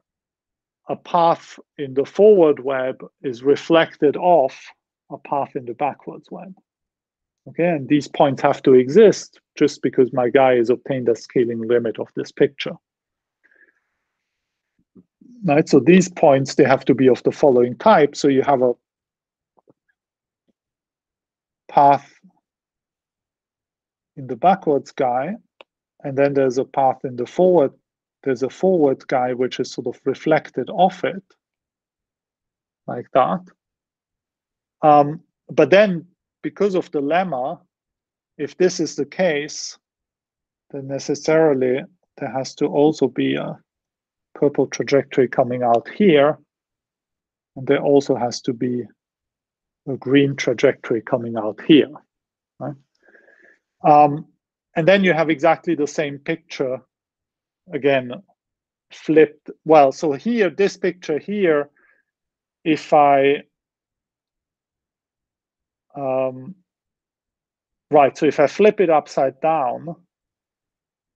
a path in the forward web is reflected off a path in the backwards web. Okay, and these points have to exist just because my guy has obtained a scaling limit of this picture right? So these points, they have to be of the following type. So you have a path in the backwards guy, and then there's a path in the forward, there's a forward guy which is sort of reflected off it, like that. Um, but then because of the lemma, if this is the case, then necessarily there has to also be a purple trajectory coming out here. And there also has to be a green trajectory coming out here. Right? Um, and then you have exactly the same picture again flipped. Well, so here, this picture here, if I, um, right, so if I flip it upside down,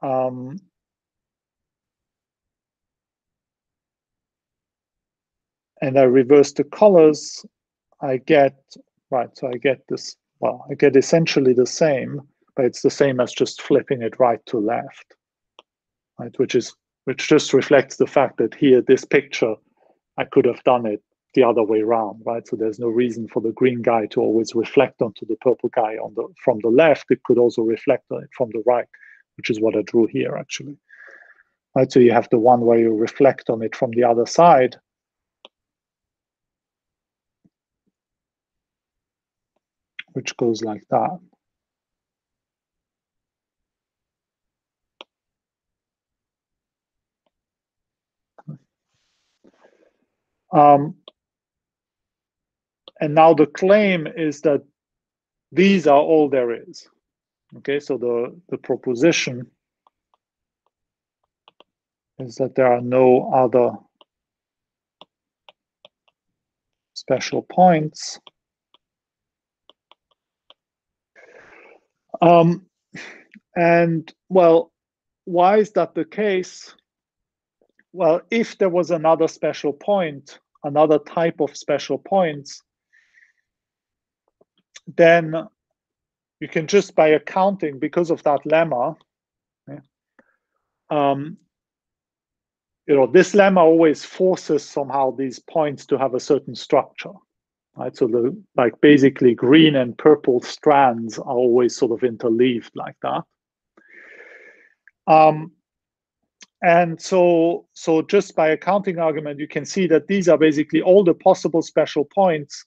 um, and I reverse the colors, I get right? So I get this, well, I get essentially the same, but it's the same as just flipping it right to left, right? Which is, which just reflects the fact that here, this picture, I could have done it the other way around, right? So there's no reason for the green guy to always reflect onto the purple guy on the from the left. It could also reflect on it from the right, which is what I drew here actually. Right, so you have the one where you reflect on it from the other side. Which goes like that. Um, and now the claim is that these are all there is. Okay, so the, the proposition is that there are no other special points. Um, and well, why is that the case? Well, if there was another special point, another type of special points, then you can just by accounting because of that lemma, um, you know, this lemma always forces somehow these points to have a certain structure, right? So the like basically green and purple strands are always sort of interleaved like that. Um, and so, so just by a counting argument, you can see that these are basically all the possible special points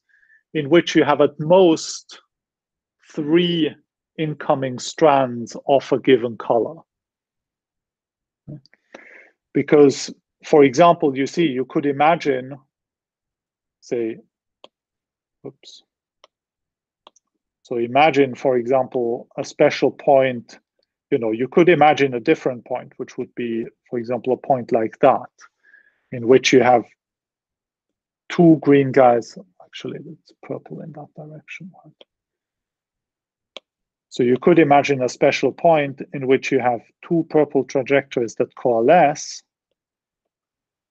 in which you have at most three incoming strands of a given color. Because, for example, you see, you could imagine, say, oops. So imagine, for example, a special point, you know, you could imagine a different point, which would be, for example, a point like that, in which you have two green guys. Actually, it's purple in that direction. Right? So you could imagine a special point in which you have two purple trajectories that coalesce,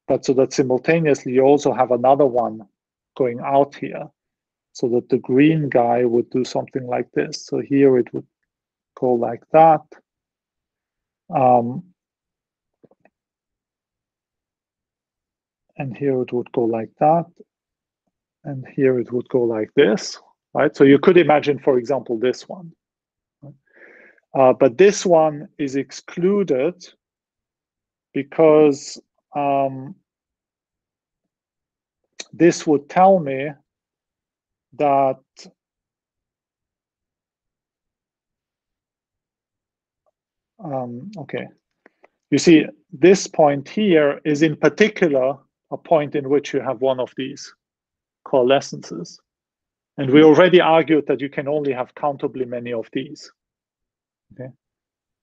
but so that simultaneously you also have another one going out here, so that the green guy would do something like this. So here it would go like that. Um, and here it would go like that. And here it would go like this, right? So you could imagine, for example, this one. Uh, but this one is excluded because um, this would tell me that um, okay. You see this point here is in particular a point in which you have one of these coalescences. And we already argued that you can only have countably many of these. Okay.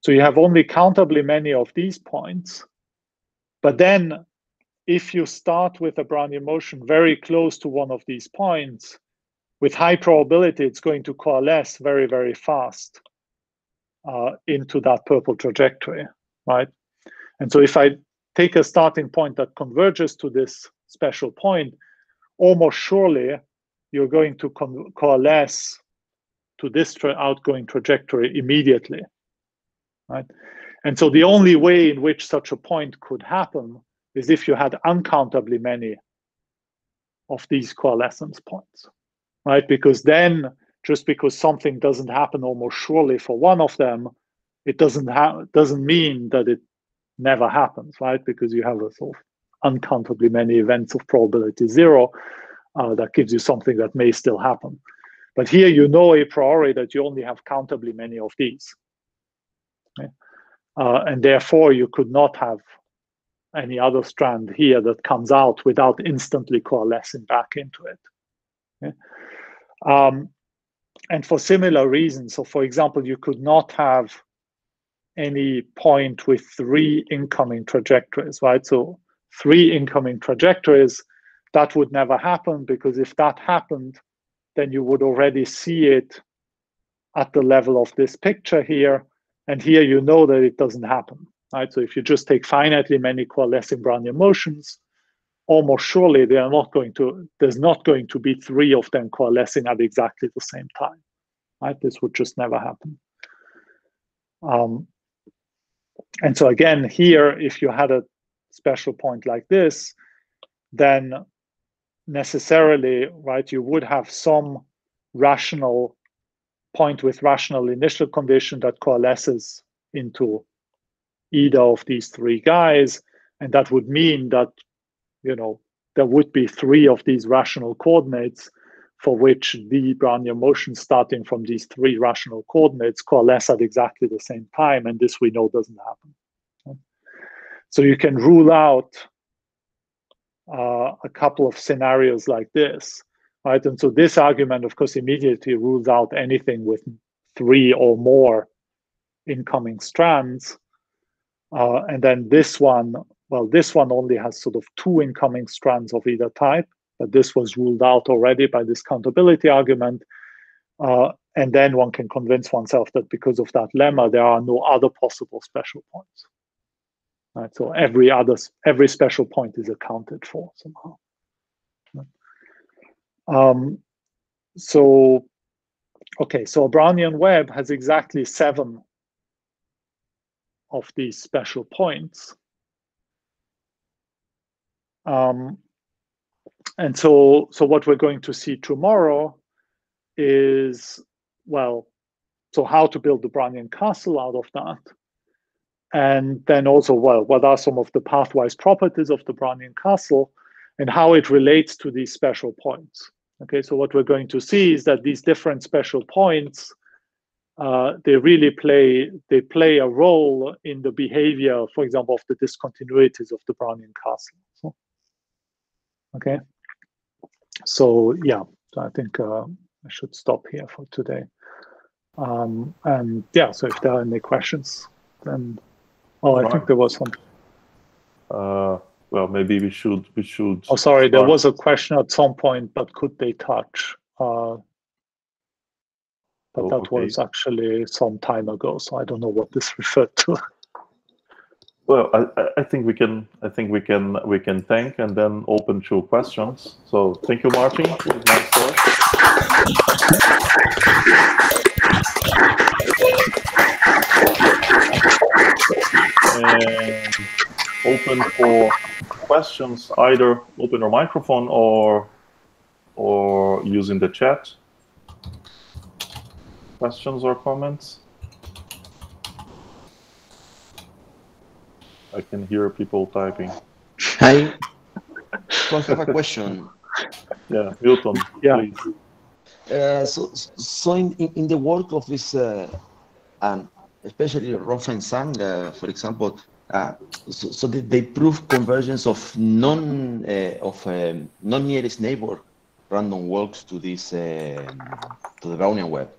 So you have only countably many of these points. But then if you start with a Brownian motion very close to one of these points, with high probability, it's going to coalesce very, very fast uh, into that purple trajectory, right? And so if I take a starting point that converges to this special point, almost surely you're going to coalesce to this tra outgoing trajectory immediately, right? And so the only way in which such a point could happen is if you had uncountably many of these coalescence points, right? Because then just because something doesn't happen almost surely for one of them, it doesn't have doesn't mean that it never happens, right? Because you have a sort of uncountably many events of probability zero uh, that gives you something that may still happen. But here you know a priori that you only have countably many of these. Okay? Uh, and therefore you could not have any other strand here that comes out without instantly coalescing back into it. Okay? Um, and for similar reasons, so for example, you could not have any point with three incoming trajectories, right? So three incoming trajectories, that would never happen because if that happened, then you would already see it at the level of this picture here. And here you know that it doesn't happen, right? So if you just take finitely many coalescing Brownian motions, almost surely they are not going to there's not going to be three of them coalescing at exactly the same time right? This would just never happen. Um, and so again here if you had a special point like this then necessarily right you would have some rational point with rational initial condition that coalesces into either of these three guys. And that would mean that you know, there would be three of these rational coordinates for which the Brownian motion starting from these three rational coordinates coalesce at exactly the same time, and this we know doesn't happen. So you can rule out uh, a couple of scenarios like this, right? And so this argument, of course, immediately rules out anything with three or more incoming strands. Uh, and then this one well, this one only has sort of two incoming strands of either type, but this was ruled out already by this countability argument. Uh, and then one can convince oneself that because of that lemma, there are no other possible special points. Right, so every other every special point is accounted for somehow. Um, so, okay, so a Brownian web has exactly seven of these special points. Um, and so, so what we're going to see tomorrow is, well, so how to build the Brownian castle out of that. And then also, well, what are some of the pathwise properties of the Brownian castle and how it relates to these special points. Okay, so what we're going to see is that these different special points uh, they really play they play a role in the behavior, for example, of the discontinuities of the Brownian castle. So, Okay. So yeah, I think uh, I should stop here for today. Um, and yeah, so if there are any questions, then oh, I right. think there was some. Uh, well, maybe we should we should. Oh, sorry, start. there was a question at some point, but could they touch? Uh, but oh, that okay. was actually some time ago, so I don't know what this referred to. Well, I, I think we can. I think we can. We can thank and then open to questions. So thank you, Martin. And open for questions. Either open your microphone or or using the chat. Questions or comments. I can hear people typing. Hi. I have a question. Yeah, Milton, yeah. please. Uh, so, so in, in the work of this, uh, and especially Roth and Zhang, uh, for example, uh, so, so they, they prove convergence of non uh, of um, non nearest neighbor random walks to this uh, to the Brownian web,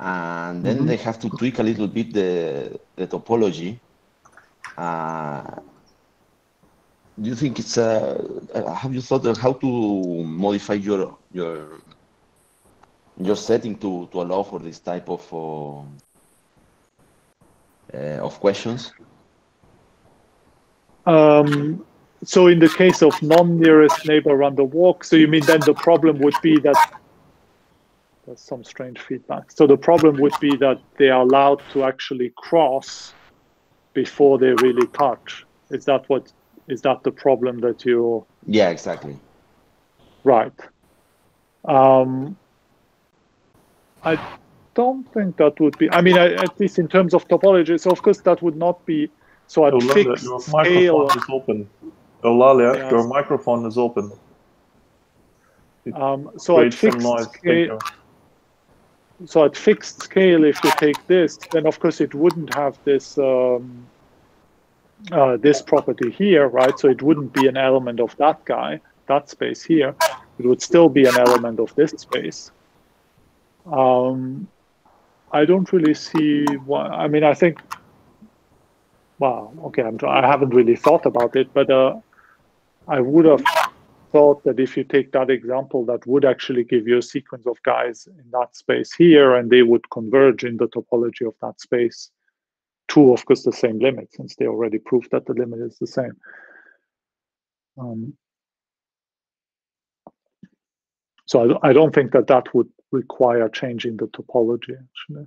and then mm -hmm. they have to tweak a little bit the the topology uh, do you think it's uh, uh, have you thought of how to modify your your your setting to to allow for this type of of questions? Um, so in the case of non-nearest neighbor the walk, so you mean then the problem would be that there's some strange feedback. So the problem would be that they are allowed to actually cross before they really touch. Is that what is that the problem that you're? Yeah, exactly. Right. Um, I don't think that would be. I mean, I, at least in terms of topology, so of course that would not be. So at Eulalia, fixed your scale. microphone is open. Eulalia, yes. your microphone is open. Um, so at fixed scale so at fixed scale, if you take this, then of course it wouldn't have this um, uh, this property here, right? So it wouldn't be an element of that guy, that space here. It would still be an element of this space. Um, I don't really see why. I mean, I think. Wow. Okay, I'm. I haven't really thought about it, but uh, I would have thought that if you take that example, that would actually give you a sequence of guys in that space here, and they would converge in the topology of that space to, of course, the same limit, since they already proved that the limit is the same. Um, so I, I don't think that that would require changing the topology actually.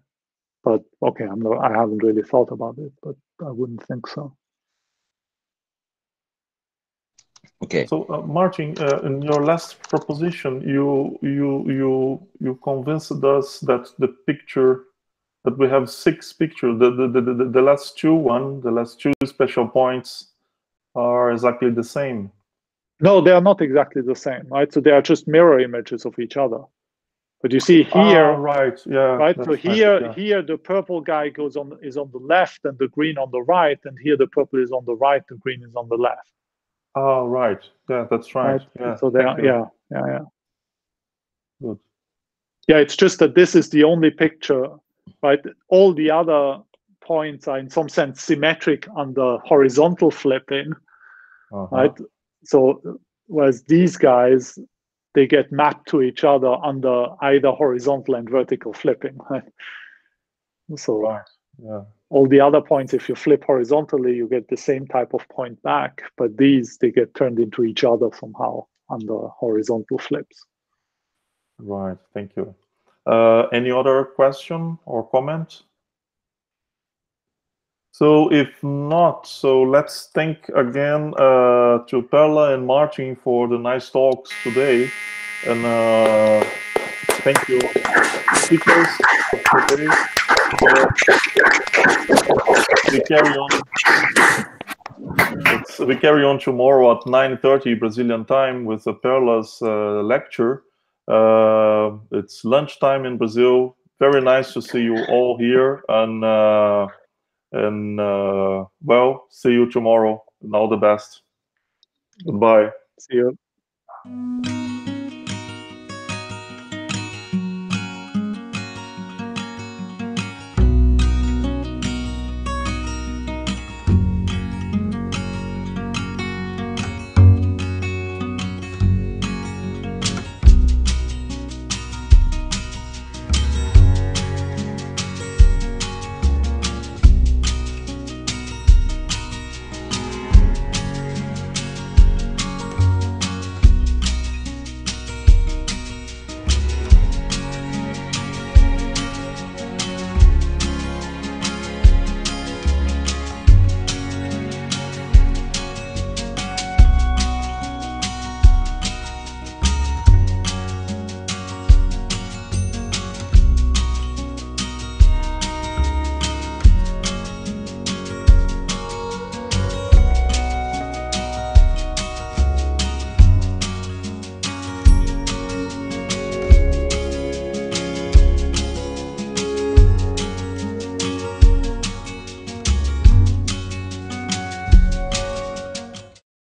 But okay, I'm not, I haven't really thought about it, but I wouldn't think so. Okay. So, uh, Martin, uh, in your last proposition, you you you you convinced us that the picture that we have six pictures. The the, the, the, the last two one, the last two special points are exactly the same. No, they are not exactly the same, right? So they are just mirror images of each other. But you see here, Ah, right? Yeah. right? So here, yeah. here the purple guy goes on is on the left, and the green on the right, and here the purple is on the right, the green is on the left. Oh, right. Yeah, that's right. Right. Yeah. so thank yeah, yeah, yeah. Good. Yeah, it's just that this is the only picture, right? All the other points are in some sense symmetric on the horizontal flipping, Uh-huh. right? So whereas these guys, they get mapped to each other under either horizontal and vertical flipping, right? So Right. Yeah. All the other points, if you flip horizontally, you get the same type of point back, but these they get turned into each other somehow under horizontal flips. Right. Thank you. Uh, any other question or comment? So if not, so let's thank again uh, to Perla and Martin for the nice talks today, and uh, thank you speakers today. We carry on. It's, we carry on tomorrow at 9:30 Brazilian time with the Perla's uh, lecture. Uh, it's lunchtime in Brazil. Very nice to see you all here, and uh, and uh, well, see you tomorrow. And all the best. Goodbye. See you.